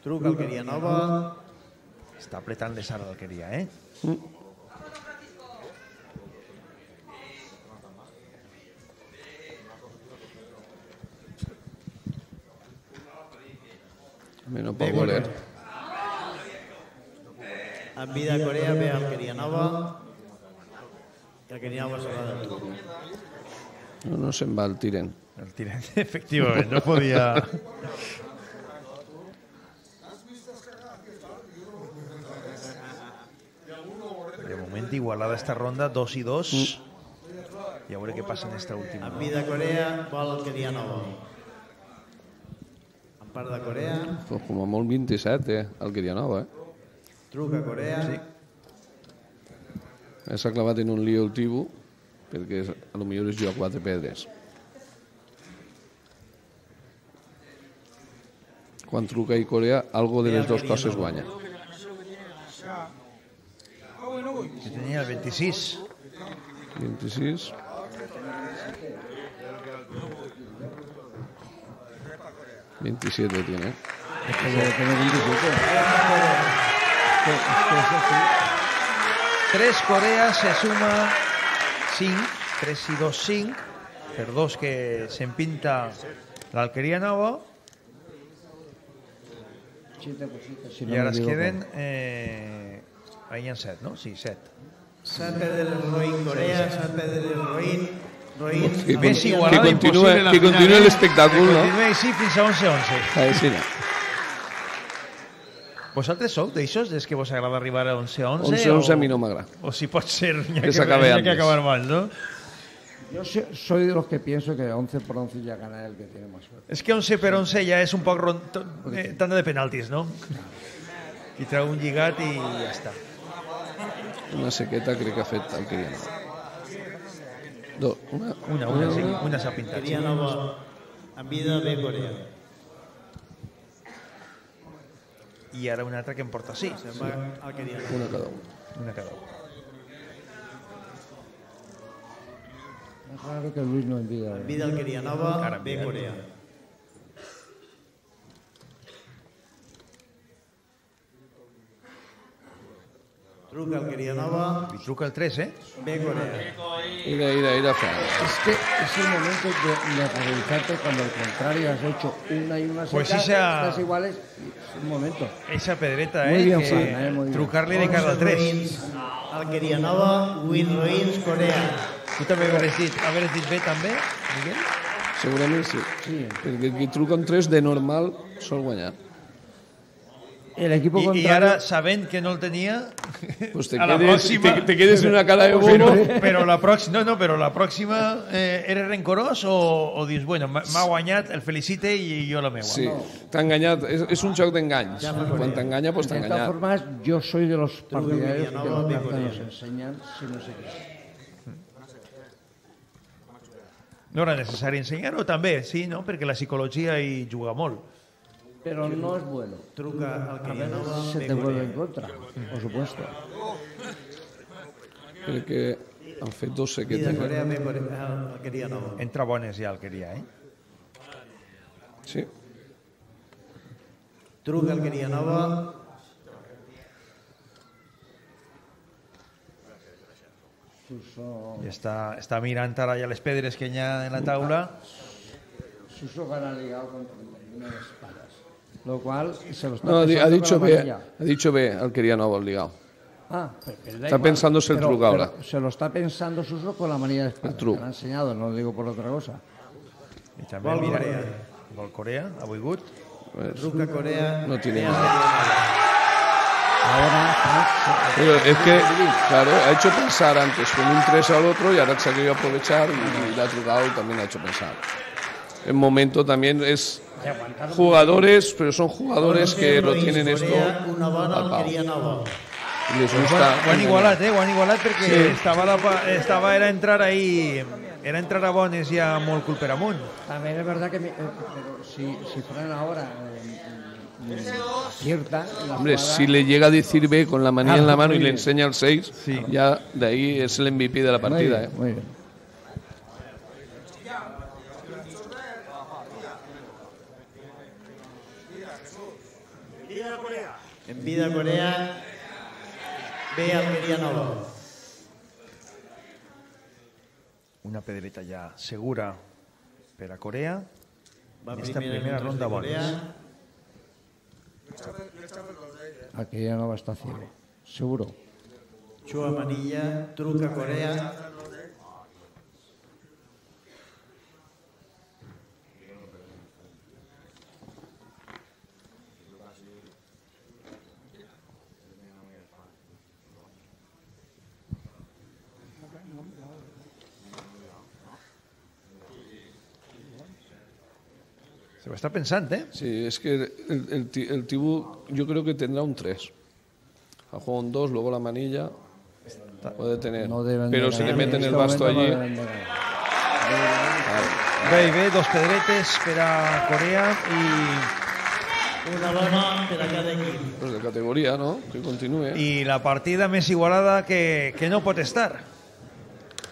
Truc Alquerianova. Està apretant ¿eh? de Sara Alqueria, eh? Me no puedo leer. En vida Corea ve Alqueria Nova i Alqueria Nova Serrada. No, no se'n va el tiren El tirant, efectivament, no podia... De moment igualada esta ronda, 2 i 2. I a veure què passa en esta última. En vida Corea, vol Alqueria Nova. En part de Corea, pues com a molt 27 eh? el Queria Nova eh? truca Corea, sí. s'ha clavat en un lío el tibu perquè és, a lo millor es juga quatre pedres quan truca i Corea algo de les dues coses guanya Que tenia el 26. 26 27 tiene Es que debe tener 27. Es que- es que es así. 3 Corea se suma 5, 3 i 2, 5, per 2 que s'empinta l'Alqueria Nova, i ara es queden... Eh, ahí hi ha 7, no? Sí, 7. Sant Pedro del Roín, Corea, Sant Pedro del Roín, Roín... Que, que continua, que continua l'espectacle, Que no? continua així fins a 11-11. Així no. Vosaltres sou d'aixòs, des que vos agrada arribar a 11-11? 11-11 a mi no m'agrada. O si pot ser, n'hi ha Que que, que acabar mal, no? Yo soy de los que pienso que 11 por 11 ya gana el que tiene más suerte. És que 11 per 11 ja és un poc ron... eh, tanda de penaltis, no? I treu un lligat i ja està. Una sequeta crec que ha fet el Queria Nova. Do, una, Una, una, sí, una s'ha pintat. Quería Nova en vida B Corea. I ara una altra que em porta 6. Se'n va al Queria Nova. Una cada una. Una cada una. Es raro que Luis no envía. En vida al Queria Nova B Corea. Truca al Queria Nova Li truca el 3, eh? B Corea. Ida, ida, ida, Fran. Es que es el momento de, de cuando al contrario has hecho una y una Pues seca, esa- estás iguales. Es un momento. Esa pedreta, Muy eh? bien, que Fran, eh, muy bien. Trucar-li de cara al 3. Ruins al Queria Nova, Win Ruins Corea. Tu també haveres dit, haveres dit bé, també, Miguel? Segurament sí. sí. Perquè qui truca un 3 de normal sol guanyar. El equipo I, I contrario. ara, sabent que no el tenia, Pues te a la quedes, pròxima... te, te quedes en una cara de bobo. Però, però la pròxima, no, no, però la pròxima eh, eres rencorós o, o dius, bueno, m'ha guanyat, el felicite i jo la meua. Sí, t'ha enganyat. És, és un joc d'enganys. Quan t'enganya, doncs t'ha De todas enganyat. formas, yo soy de los partidarios que Villanova, no B nos enseñan si no sé qué. No era necessari ensenyar-ho, també, sí, no? Perquè la psicologia hi juga molt. Pero no es bueno. Truca al A veces Nova se te vuelve en contra, por supuesto. Crec que han fet dos sequetes. Corea Queria Nova. Entra bones ja el queria, eh? Sí. Truca al Queria Nova Suso, I està, està mirant ara ja les pedres que hi ha en la taula. Suso gana ligado con 31 espadas. Lo cual se lo está No, ha, dicho con la ha dicho bé el quería Novo, el ligado. Ah, pero, pero Está igual. pensándose el Pero- truco ahora. Se lo está pensando Suso con la manilla de espada. El truco. Me lo ha enseñado, no lo digo por otra cosa. I també Vol mira... Corea. Vol Corea, ha volgut. Pues, Truca Corea no tiene B. Queria Nova. Ahora, Pero es que, claro, ha hecho pensar antes con un 3 al otro y ahora se ha querido aprovechar y, y le ha trucado y también ha hecho pensar. El momento también es jugadores, pero son jugadores que lo tienen esto al. Y les gusta. han igualat, eh? Han igualat perquè Sí. estava, la, estava era entrar ahí era entrar a bones ja molt cul per amunt. También es verdad que mi- eh, pero si, si Fran ahora eh, eh, en la Hombre, jugada, si le llega a decir B con la manía Ah, en la mano muy y le enseña el 6, ya de ahí es el MVP de la muy partida. bien, ¿eh? muy bien. En vida Corea B al Queria Nova. Una pedreta ja segura per a Corea. Va en esta primera ronda. Corea. Aquí ya no va a estar ciego. Seguro. Chua Manilla, Truca Corea. Se lo está pensant, eh? Sí, es que el, el, ti- el Tibú yo creo que tendrá un 3. Ha jugado un 2, luego la manilla. Puede tener. No Pero si le meten En el este basto no allí. i bé, dos pedretes per a Corea i, Una dona per a cada equip. Pues de categoría, ¿no? Que continúe. i la partida més igualada que, que no pot estar.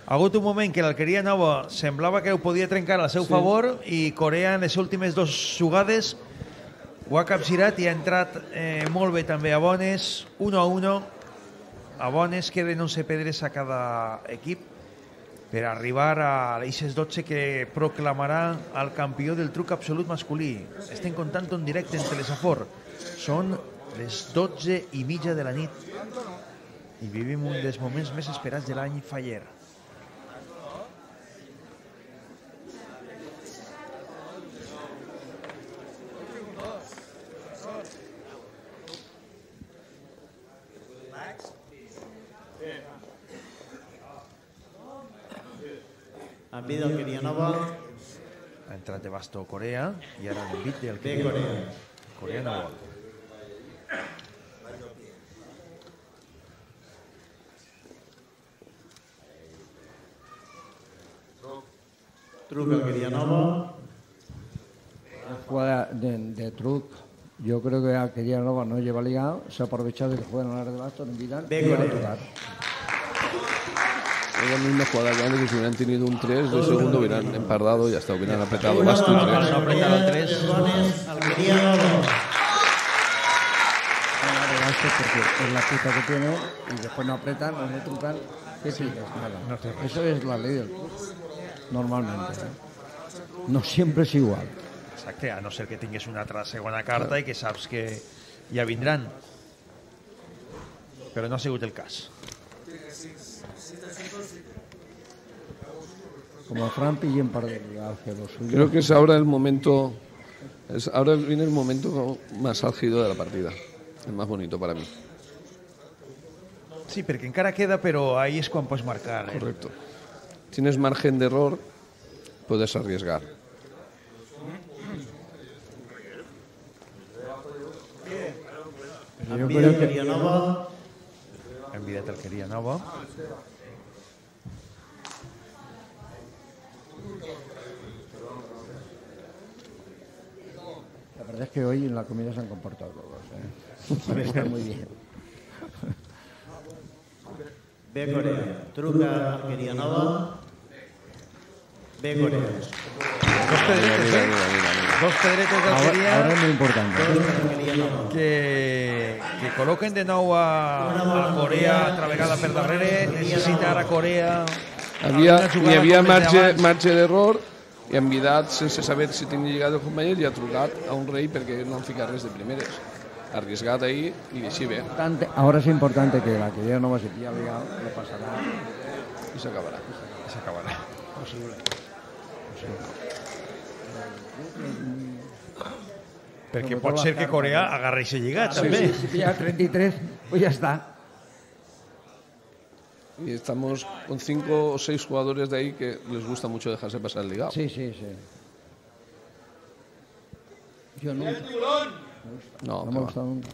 Ha hagut un moment que l'Alqueria Nova semblava que ho podia trencar al seu Sí. favor i Corea en les últimes dues jugades ho ha capgirat i ha entrat eh, molt bé també a bones, 1 a 1 a bones, queden 11 pedres a cada equip per arribar a l'Eixes 12 que proclamarà el campió del truc absolut masculí. Estem comptant en directe en Telesafor. Són les 12 i mitja de la nit i vivim un dels moments més esperats de l'any faller. Envia d'Alqueria Nova. Ha entrat de basto Corea i ara l'envit del Bé, Corea. Corea no vol. Truca Alqueria Nova. Jugada de, de truc. Yo creo que Alquería Nova no lleva ligado, se ha aprovechado de que juegan a la de bastos, invitan Ve y con a él. tocar. Es la misma jugada que antes, que si hubieran tenido un 3 de segundo hubieran empardado y ya está, hubieran apretado basto y 3. Alqueria Nova. Juegan a la de bastos porque es la pista que tiene y después no apretan, no trucan. ¿Qué pides? Nada. Eso es la ley del truc. Normalmente. ¿eh? No siempre es igual. Exacte, a no ser que tingués una altra segona carta i que saps que ja vindran. Però no ha sigut el cas. Como Fran pillen par de ligados, que lo suyo. Creo que es ahora el momento, es, ahora viene el momento más álgido de la partida, el más bonito para mí. Sí, perquè encara queda, però ahí és quan pots marcar. Eh? Correcto. Tienes margen de error, puedes arriesgar. Yo Envia creo que d'Alqueria Nova. Ha enviat Alqueria Nova. La verdad es que hoy en la comida se han comportado todos. ¿eh? Está muy bien. Bé, Corea. Truca Alqueria Nova. Bé, Corea. Dos pedretes, eh? mira, mira, mira. Dos pedretes Ahora, d'Alqueria ahora es muy importante. que, que col·loquen de nou a, a Corea altra vegada per darrere. Necessita ara Corea... Havia, hi havia marge, marge d'error i en Vidat, sense saber si tenia lligat el company, li ha trucat a un rei perquè no han ficat res de primeres. Ha arriesgat ahir i així bé. Importante- Ahora es importante que la que ya no va a ser pilla ligado, le pasará. I s'acabarà. I s'acabarà. Perquè pot ser que Corea ¿no? agarre i lligat, Sí, també. sí, si pilla 33, pues ya está. Y estamos con cinco o seis jugadores de ahí que les gusta mucho dejarse pasar el ligado. Sí, sí, sí. Yo nunca. No, No me gusta nunca.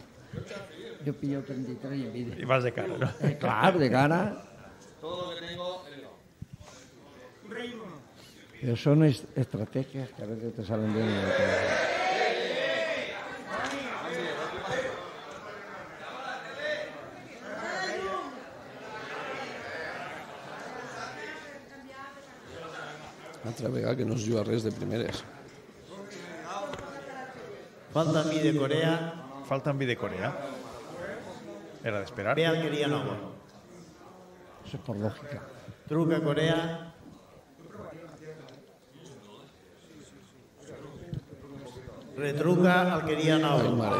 Yo pillo 33 y envidia. I vas de cara, no? Eh, claro, de cara. Todo lo que tengo en el lado. Pero son est- estrategias que a veces te salen bien Altra vegada que no es juga res de primeres. Falta envia de Corea. Falta envi de Corea. Era d'esperar. Bé, Alqueria Nova. Eso es por lógica. Truca Corea. Retruca Alqueria Nova.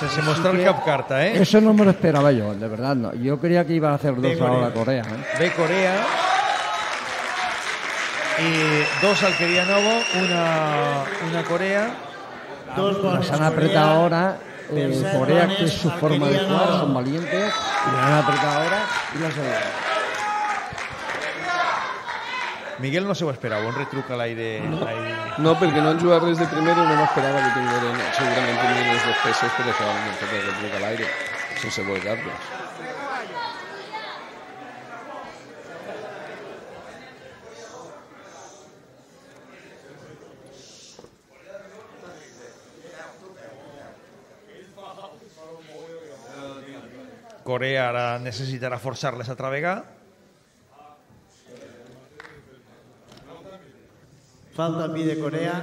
Sense mostrar cap carta, eh? Eso no me lo esperaba yo, de verdad. No. Yo creía que iba a hacer Ve dos ahora Corea. ¿eh? Ve Corea. Y dos Alquería Novo, una, una Corea. Dos Las han apretado ahora. eh, Corea, que es su forma de jugar, no. son valientes. Y la han apretado ahora y la han salvado. Miguel no se ho esperava, un retruc a l'aire. ahí. No, perquè no han jugat res de primer i no m'esperava que tingueren segurament tenien les dos peces per això han fet el retruc a l'aire sense volcar-los. Corea ara necessitarà forçar-les altra vegada. Falta envia de Corea.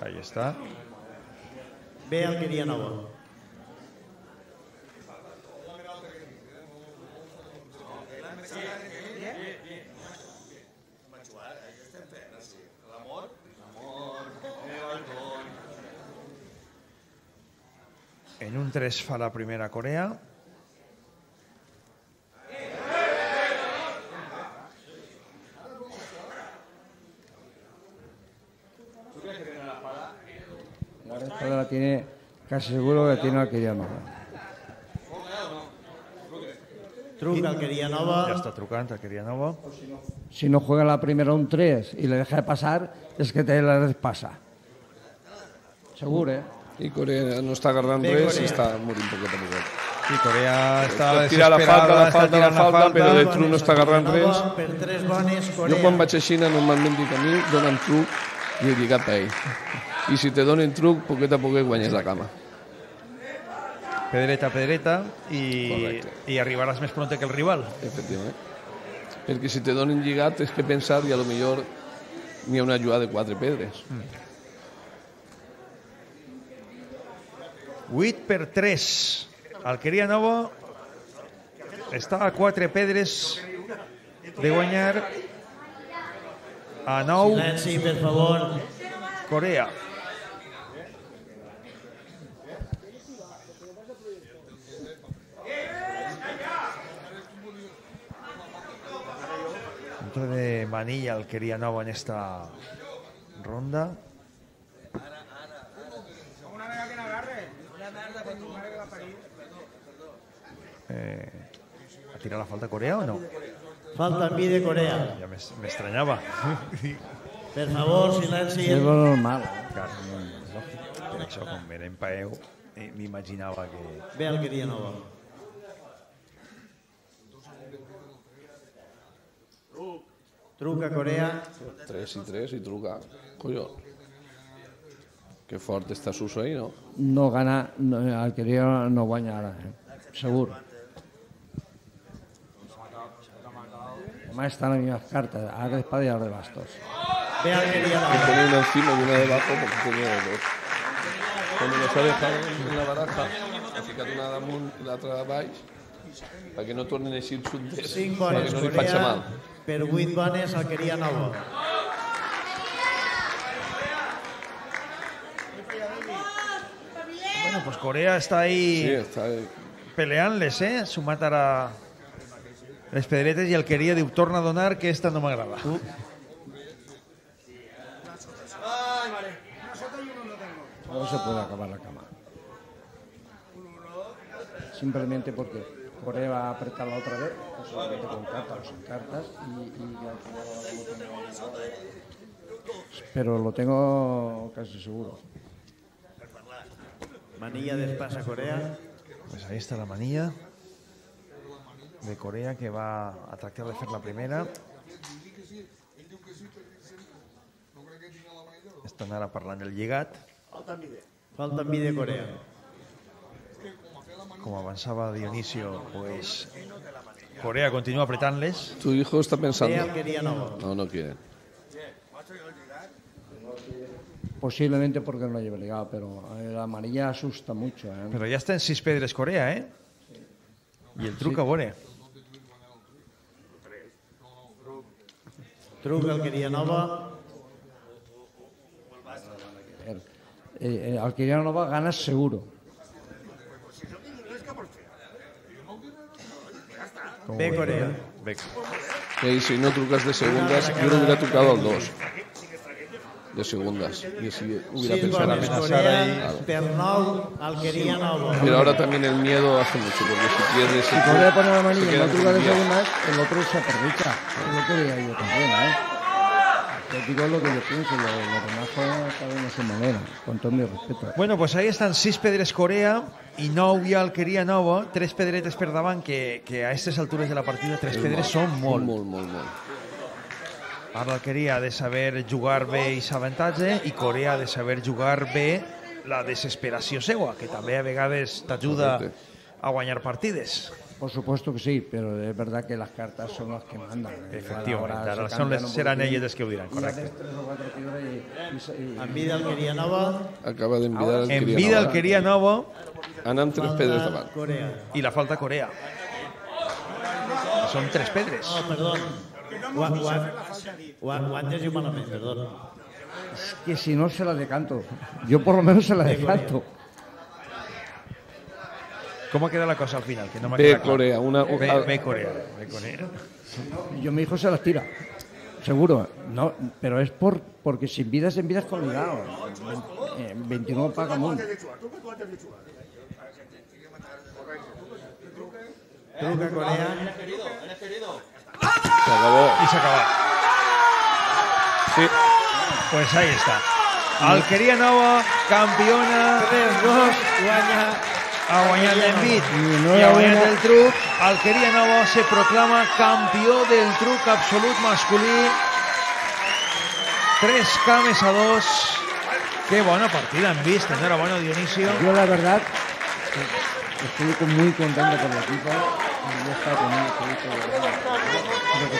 Ahí està. Bé, Alqueria Nova. En un 3 fa la primera Corea. La tiene, casi seguro que tiene Alquería Nova. Truca Alquería Nova. Ya está trucant Alquería Nova. Si no juega la primera un 3 y le deja de pasar, es que te la pasa. Seguro, ¿eh? Y Corea no está agarrando Bé, res y está muriendo poquet a poquet. Sí, Corea està tira la falta, la està falta, la falta, falta. però de truc no està agarrant res. Per tres bones, Jo Corea. quan vaig així normalment dic a mi, dona'm truc i he lligat a ell. I si te donen truc, poquet a poquet guanyes la cama. Pedreta, pedreta, i, Correcte. i arribaràs més pronte que el rival. Efectivament. Perquè si te donen lligat és que pensar i a lo millor n'hi ha una jugada de quatre pedres. 8 per 3. Alquería Nova està a 4 pedres de guanyar a 9 Silenci, per favor. Corea. De manilla Alquería Nova en esta ronda. Eh, ¿Ha tirado la falta Corea o no? Falta en de Corea. Ya me, me extrañaba. Per favor, silenci. És lo normal. Clar, per això, com era en Paeu, eh, m'imaginava que... Ve Alquería Nova. Truca Corea. 3 i 3 i truca. Colló. Que fort està Suso ahí, no? No gana, no, Alquería no guanya ara, eh? Segur. Además están las mismas cartas, ahora de espada ahora de bastos. Ve Alquería Que pone una encima y una debajo porque tenía dos. Cuando los ha dejado en la baraja, ha ficat una damunt i l'altra de baix, perquè no tornen a eixir juntes, Cinc perquè bones no li Corea. mal. Per vuit bones Alquería Nova. Bueno, pues Corea està ahí Sí, està ahí. peleant-les, eh? Sumat ara les pedretes i Alqueria diu torna a donar que esta no m'agrada. No se puede acabar la cama. Simplemente porque Corea va a apretarla otra vez, posiblemente con cartas o sin cartas, y, y al final lo tengo- Pero lo tengo casi seguro. Manilla d'espasa Corea. Pues ahí está la manilla de Corea que va a tractar de fer la primera. Estan ara parlant del lligat. Falta en mi de Corea como avanzaba Dionisio, pues Corea continúa apretándoles. Tu hijo está pensando. No, no quiere. Posiblemente porque no lleva ligado, pero la amarilla asusta mucho. ¿eh? Pero ya está en 6 pedres Corea, ¿eh? Y el truco, bueno. Truc el Quirianova. El, el gana seguro. Ve Corea. Ve. Y si no trucas de segundas, yo le hubiera tocado al 2. De segundas. Y así hubiera Sis pensado bones amenazar Corea. Per nou. Pero ahora también el miedo hace mucho, porque si pierdes... Si Corea pone la manilla y no truca de segundas, el otro se aprovecha. Es lo que diría yo también, ¿eh? Te digo lo que yo pienso, lo, lo demás juega cada uno a su manera, con todo mi respeto. Bueno, pues ahí estan sis pedres Corea i nou ja Alqueria Nova, tres pedretes per davant que, que a aquestes altures de la partida tres pedres són molt. Molt, molt, molt. Ara l'Alqueria ha de saber jugar bé i s'avantatge i Corea ha de saber jugar bé la desesperació seua, que també a vegades t'ajuda a guanyar partides. Por supuesto que sí, pero es verdad que las cartas son las que mandan. ¿eh? Efectivamente, cambian les- un serán ellas las que ho diran, y correcte. haces tres o cuatro piedras y- y se- y- En vida Alquería Nova. Acaba de enviar al En vida Alqueria Nova Anant tres pedres davant. Corea. i la falta Corea. Són tres pedres. No, perdó. Ho, ha- ho, ha- ho, ha- ho han llegit malament, perdó. Es que si no se la decanto. Yo por lo menos se la De decanto. Com ha quedat la cosa al final? Que no quedat clar. Corea, una- Ve, Corea. Ve Corea. Yo mi hijo se las tira. Seguro. No, pero es por porque sin vidas en vidas con ligado. Eh, 29 paga mucho. Truc a Corea. Se acabó. Y se acabó. Sí. Pues ahí está. Alquería Nova, campiona. 3-2, guanya ha guanyat l'Envit i la ha guanyat el truc. Alqueria Nova se proclama campió del truc absolut masculí. 3 cames a 2. Qué buena partida han visto. Enhorabuena, Dionisio. Yo la verdad estoy muy contento con el equipo. Estoy con- que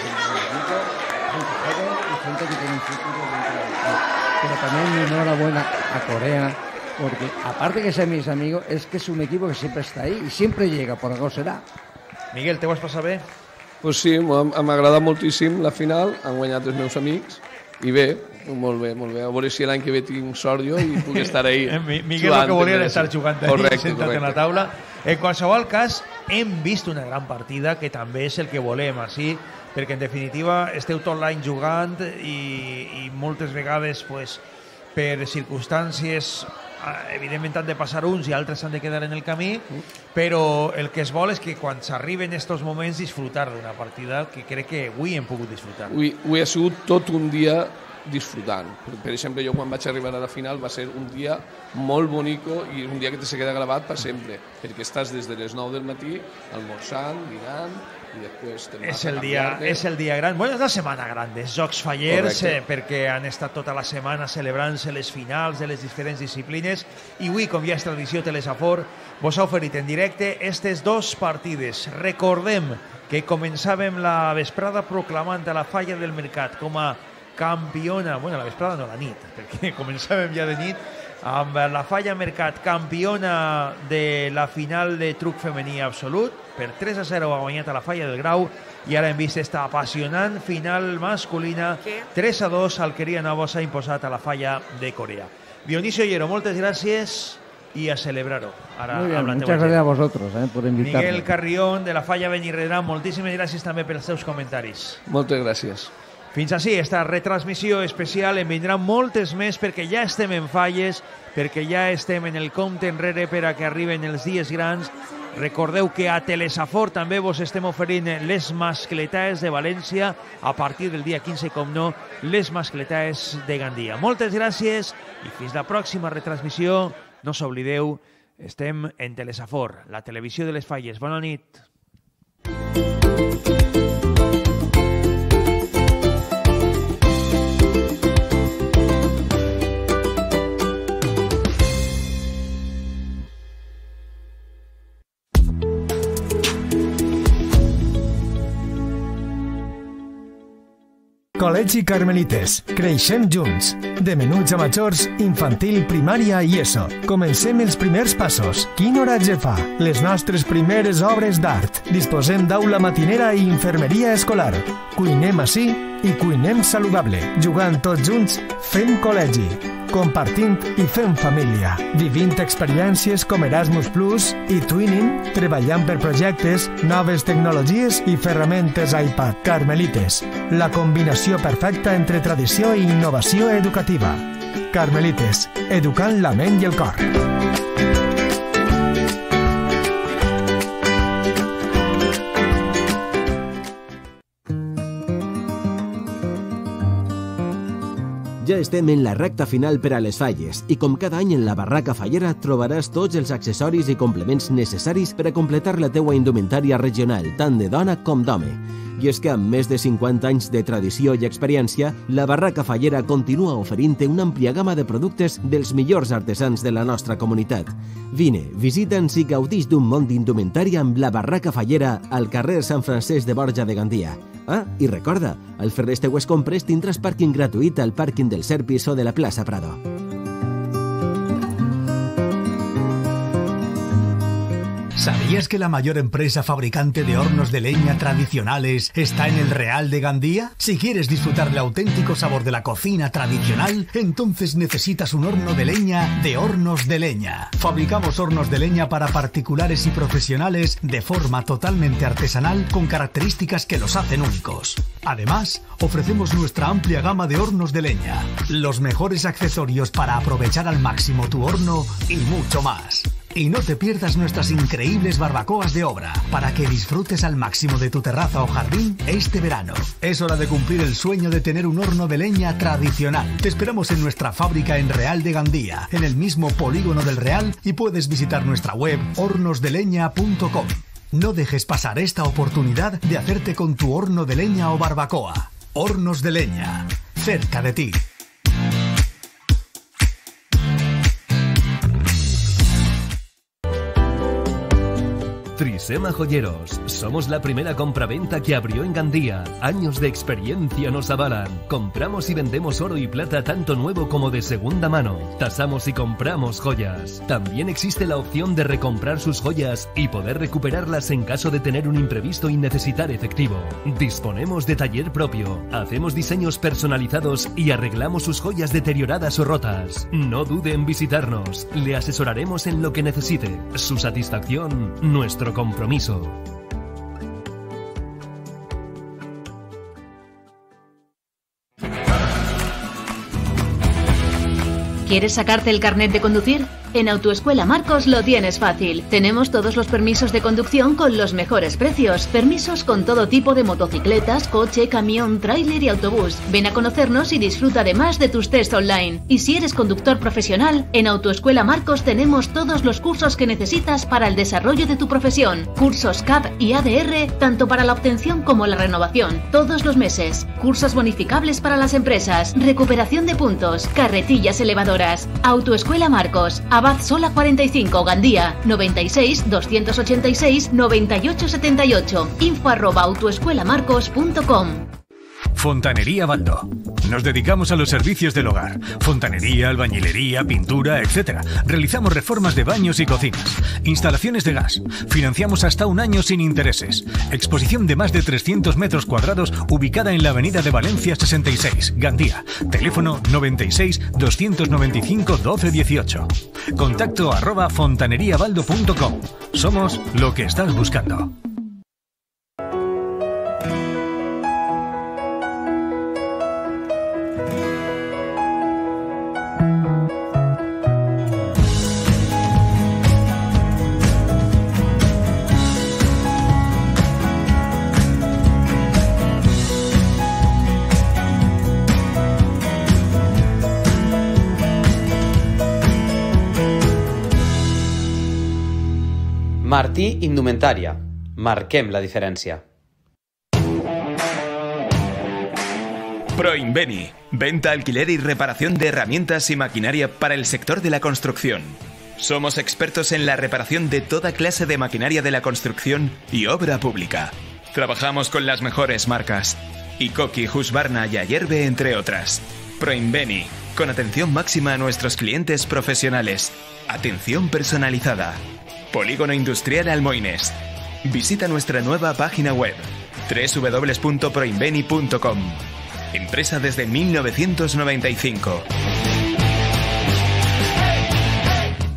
un gente tiene un futuro dentro del club. Pero también mi enhorabuena a Corea, porque aparte que sean mis amigos, es que es un equipo que siempre está ahí y siempre llega, por algo será. Miguel, te vas passar bé? Pues sí, m'ha agradat moltíssim la final, han guanyat els meus amics, i bé, molt bé, molt bé. A veure si l'any que ve tinc sort jo i puc estar ahí. Eh, Mi- Miguel el que volia era estar jugant ahí, correcte, senta't en la correcte. taula. En qualsevol cas, hem vist una gran partida, que també és el que volem, així, perquè en definitiva esteu tot l'any jugant i, i moltes vegades pues, per circumstàncies evidentment han de passar uns i altres han de quedar en el camí, però el que es vol és que quan s'arriben estos moments disfrutar d'una partida que crec que avui hem pogut disfrutar. Avui, avui ha sigut tot un dia disfrutant. Per, per exemple, jo quan vaig arribar a la final va ser un dia molt bonico i un dia que te se queda gravat per sempre, perquè estàs des de les 9 del matí almorzant, dinant i després te'n És el, dia, és el dia gran. Bueno, és la setmana gran dels Jocs Fallers, eh, perquè han estat tota la setmana celebrant-se les finals de les diferents disciplines. I avui, com ja és tradició Telesafor, vos ha oferit en directe aquestes dos partides. Recordem que començàvem la vesprada proclamant a la falla del mercat com a campiona, bueno, la vesprada no, la nit, perquè començàvem ja de nit, amb la Falla Mercat campiona de la final de truc femení absolut, per 3 a 0 ha guanyat a la Falla del Grau i ara hem vist esta apassionant final masculina 3 a 2 Alqueria Nova s'ha imposat a la Falla de Corea. Dionisio Llero, moltes gràcies i a celebrar-ho. Ara Muy bien, muchas gracias a gent. vosotros eh, por invitarme. Miguel Carrión, de la Falla Benirredrà, moltíssimes gràcies també pels teus comentaris. Moltes gràcies. Fins així, esta retransmissió especial en vindran moltes més perquè ja estem en falles, perquè ja estem en el compte enrere per a que arriben els dies grans. Recordeu que a Telesafor també vos estem oferint les mascletaes de València a partir del dia 15, com no, les mascletaes de Gandia. Moltes gràcies i fins la pròxima retransmissió. No s'oblideu, estem en Telesafor, la televisió de les falles. Bona nit. Col·legi Carmelites. Creixem junts. De menuts a majors, infantil, primària i ESO. Comencem els primers passos. Quin oratge fa? Les nostres primeres obres d'art. Disposem d'aula matinera i infermeria escolar. Cuinem així i cuinem saludable. Jugant tots junts, fem col·legi. Compartint i fent família. Vivint experiències com Erasmus Plus i Twinning, treballant per projectes, noves tecnologies i ferramentes iPad. Carmelites, la combinació perfecta entre tradició i innovació educativa. Carmelites, educant la ment i el cor. Ja estem en la recta final per a les falles i com cada any en la barraca fallera trobaràs tots els accessoris i complements necessaris per a completar la teua indumentària regional, tant de dona com d'home. I és que amb més de 50 anys de tradició i experiència, la barraca fallera continua oferint-te una àmplia gamma de productes dels millors artesans de la nostra comunitat. Vine, visita'ns i gaudix d'un món d'indumentària amb la barraca fallera al carrer Sant Francesc de Borja de Gandia. Ah, i recorda, al fer les teues compres tindràs pàrquing gratuït al pàrquing del Serpis o de la plaça Prado. ¿Sabías que la mayor empresa fabricante de hornos de leña tradicionales está en el Real de Gandía? Si quieres disfrutar del auténtico sabor de la cocina tradicional, entonces necesitas un horno de leña de Hornos de Leña. Fabricamos hornos de leña para particulares y profesionales de forma totalmente artesanal con características que los hacen únicos. Además, ofrecemos nuestra amplia gama de hornos de leña, los mejores accesorios para aprovechar al máximo tu horno y mucho más. Y no te pierdas nuestras increíbles barbacoas de obra para que disfrutes al máximo de tu terraza o jardín este verano. Es hora de cumplir el sueño de tener un horno de leña tradicional. Te esperamos en nuestra fábrica en Real de Gandía, en el mismo polígono del Real y puedes visitar nuestra web hornosdeleña.com. No dejes pasar esta oportunidad de hacerte con tu horno de leña o barbacoa. Hornos de leña, cerca de ti. Trisema Joyeros. Somos la primera compraventa que abrió en Gandía. Años de experiencia nos avalan. Compramos y vendemos oro y plata tanto nuevo como de segunda mano. Tasamos y compramos joyas. También existe la opción de recomprar sus joyas y poder recuperarlas en caso de tener un imprevisto y necesitar efectivo. Disponemos de taller propio. Hacemos diseños personalizados y arreglamos sus joyas deterioradas o rotas. No dude en visitarnos. Le asesoraremos en lo que necesite. Su satisfacción, nuestro compromiso. ¿Quieres sacarte el carnet de conducir? En Autoescuela Marcos lo tienes fácil. Tenemos todos los permisos de conducción con los mejores precios. Permisos con todo tipo de motocicletas, coche, camión, tráiler y autobús. Ven a conocernos y disfruta además de tus test online. Y si eres conductor profesional, en Autoescuela Marcos tenemos todos los cursos que necesitas para el desarrollo de tu profesión. Cursos CAP y ADR, tanto para la obtención como la renovación, todos los meses. Cursos bonificables para las empresas, recuperación de puntos, carretillas elevadoras. Autoescuela Marcos, Abad Sola 45, Gandía, 96 286 9878. Info arroba autoescuelamarcos.com. Fontanería Baldo. Nos dedicamos a los servicios del hogar. Fontanería, albañilería, pintura, etc. Realizamos reformas de baños y cocinas. Instalaciones de gas. Financiamos hasta un año sin intereses. Exposición de más de 300 metros cuadrados ubicada en la avenida de Valencia 66, Gandía. Teléfono 96 295 1218. Contacto arroba fontaneriabaldo.com. Somos lo que estás buscando. Martí Indumentària. Marquem la diferencia. Proinveni. Venta, alquiler y reparación de herramientas y maquinaria para el sector de la construcción. Somos expertos en la reparación de toda clase de maquinaria de la construcción y obra pública. Trabajamos con las mejores marcas. Ikoki, Husqvarna y Ayerbe, entre otras. Proinveni. Con atención máxima a nuestros clientes profesionales. Atención personalizada. Polígono Industrial Almoines. Visita nuestra nueva página web www.proinveni.com. Empresa desde 1995.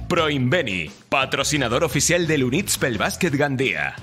Proinveni, patrocinador oficial del Unitspel Basket Gandía.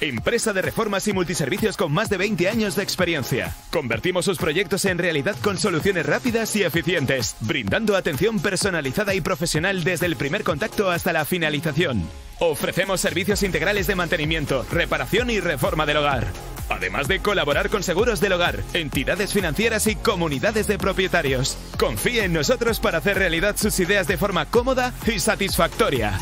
Empresa de reformas y multiservicios con más de 20 años de experiencia. Convertimos sus proyectos en realidad con soluciones rápidas y eficientes, brindando atención personalizada y profesional desde el primer contacto hasta la finalización. Ofrecemos servicios integrales de mantenimiento, reparación y reforma del hogar. Además de colaborar con seguros del hogar, entidades financieras y comunidades de propietarios. Confíe en nosotros para hacer realidad sus ideas de forma cómoda y satisfactoria.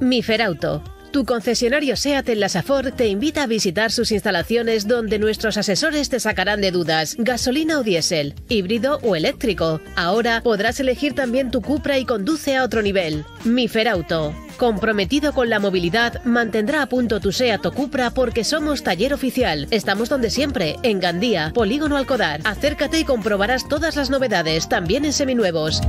Mi Ferauto. Tu concesionario SEAT en la Safor te invita a visitar sus instalaciones donde nuestros asesores te sacarán de dudas. Gasolina o diésel, híbrido o eléctrico. Ahora podrás elegir también tu Cupra y conduce a otro nivel. Mi Ferauto. Comprometido con la movilidad, mantendrá a punto tu SEAT o Cupra porque somos taller oficial. Estamos donde siempre, en Gandía, Polígono Alcodar. Acércate y comprobarás todas las novedades, también en seminuevos.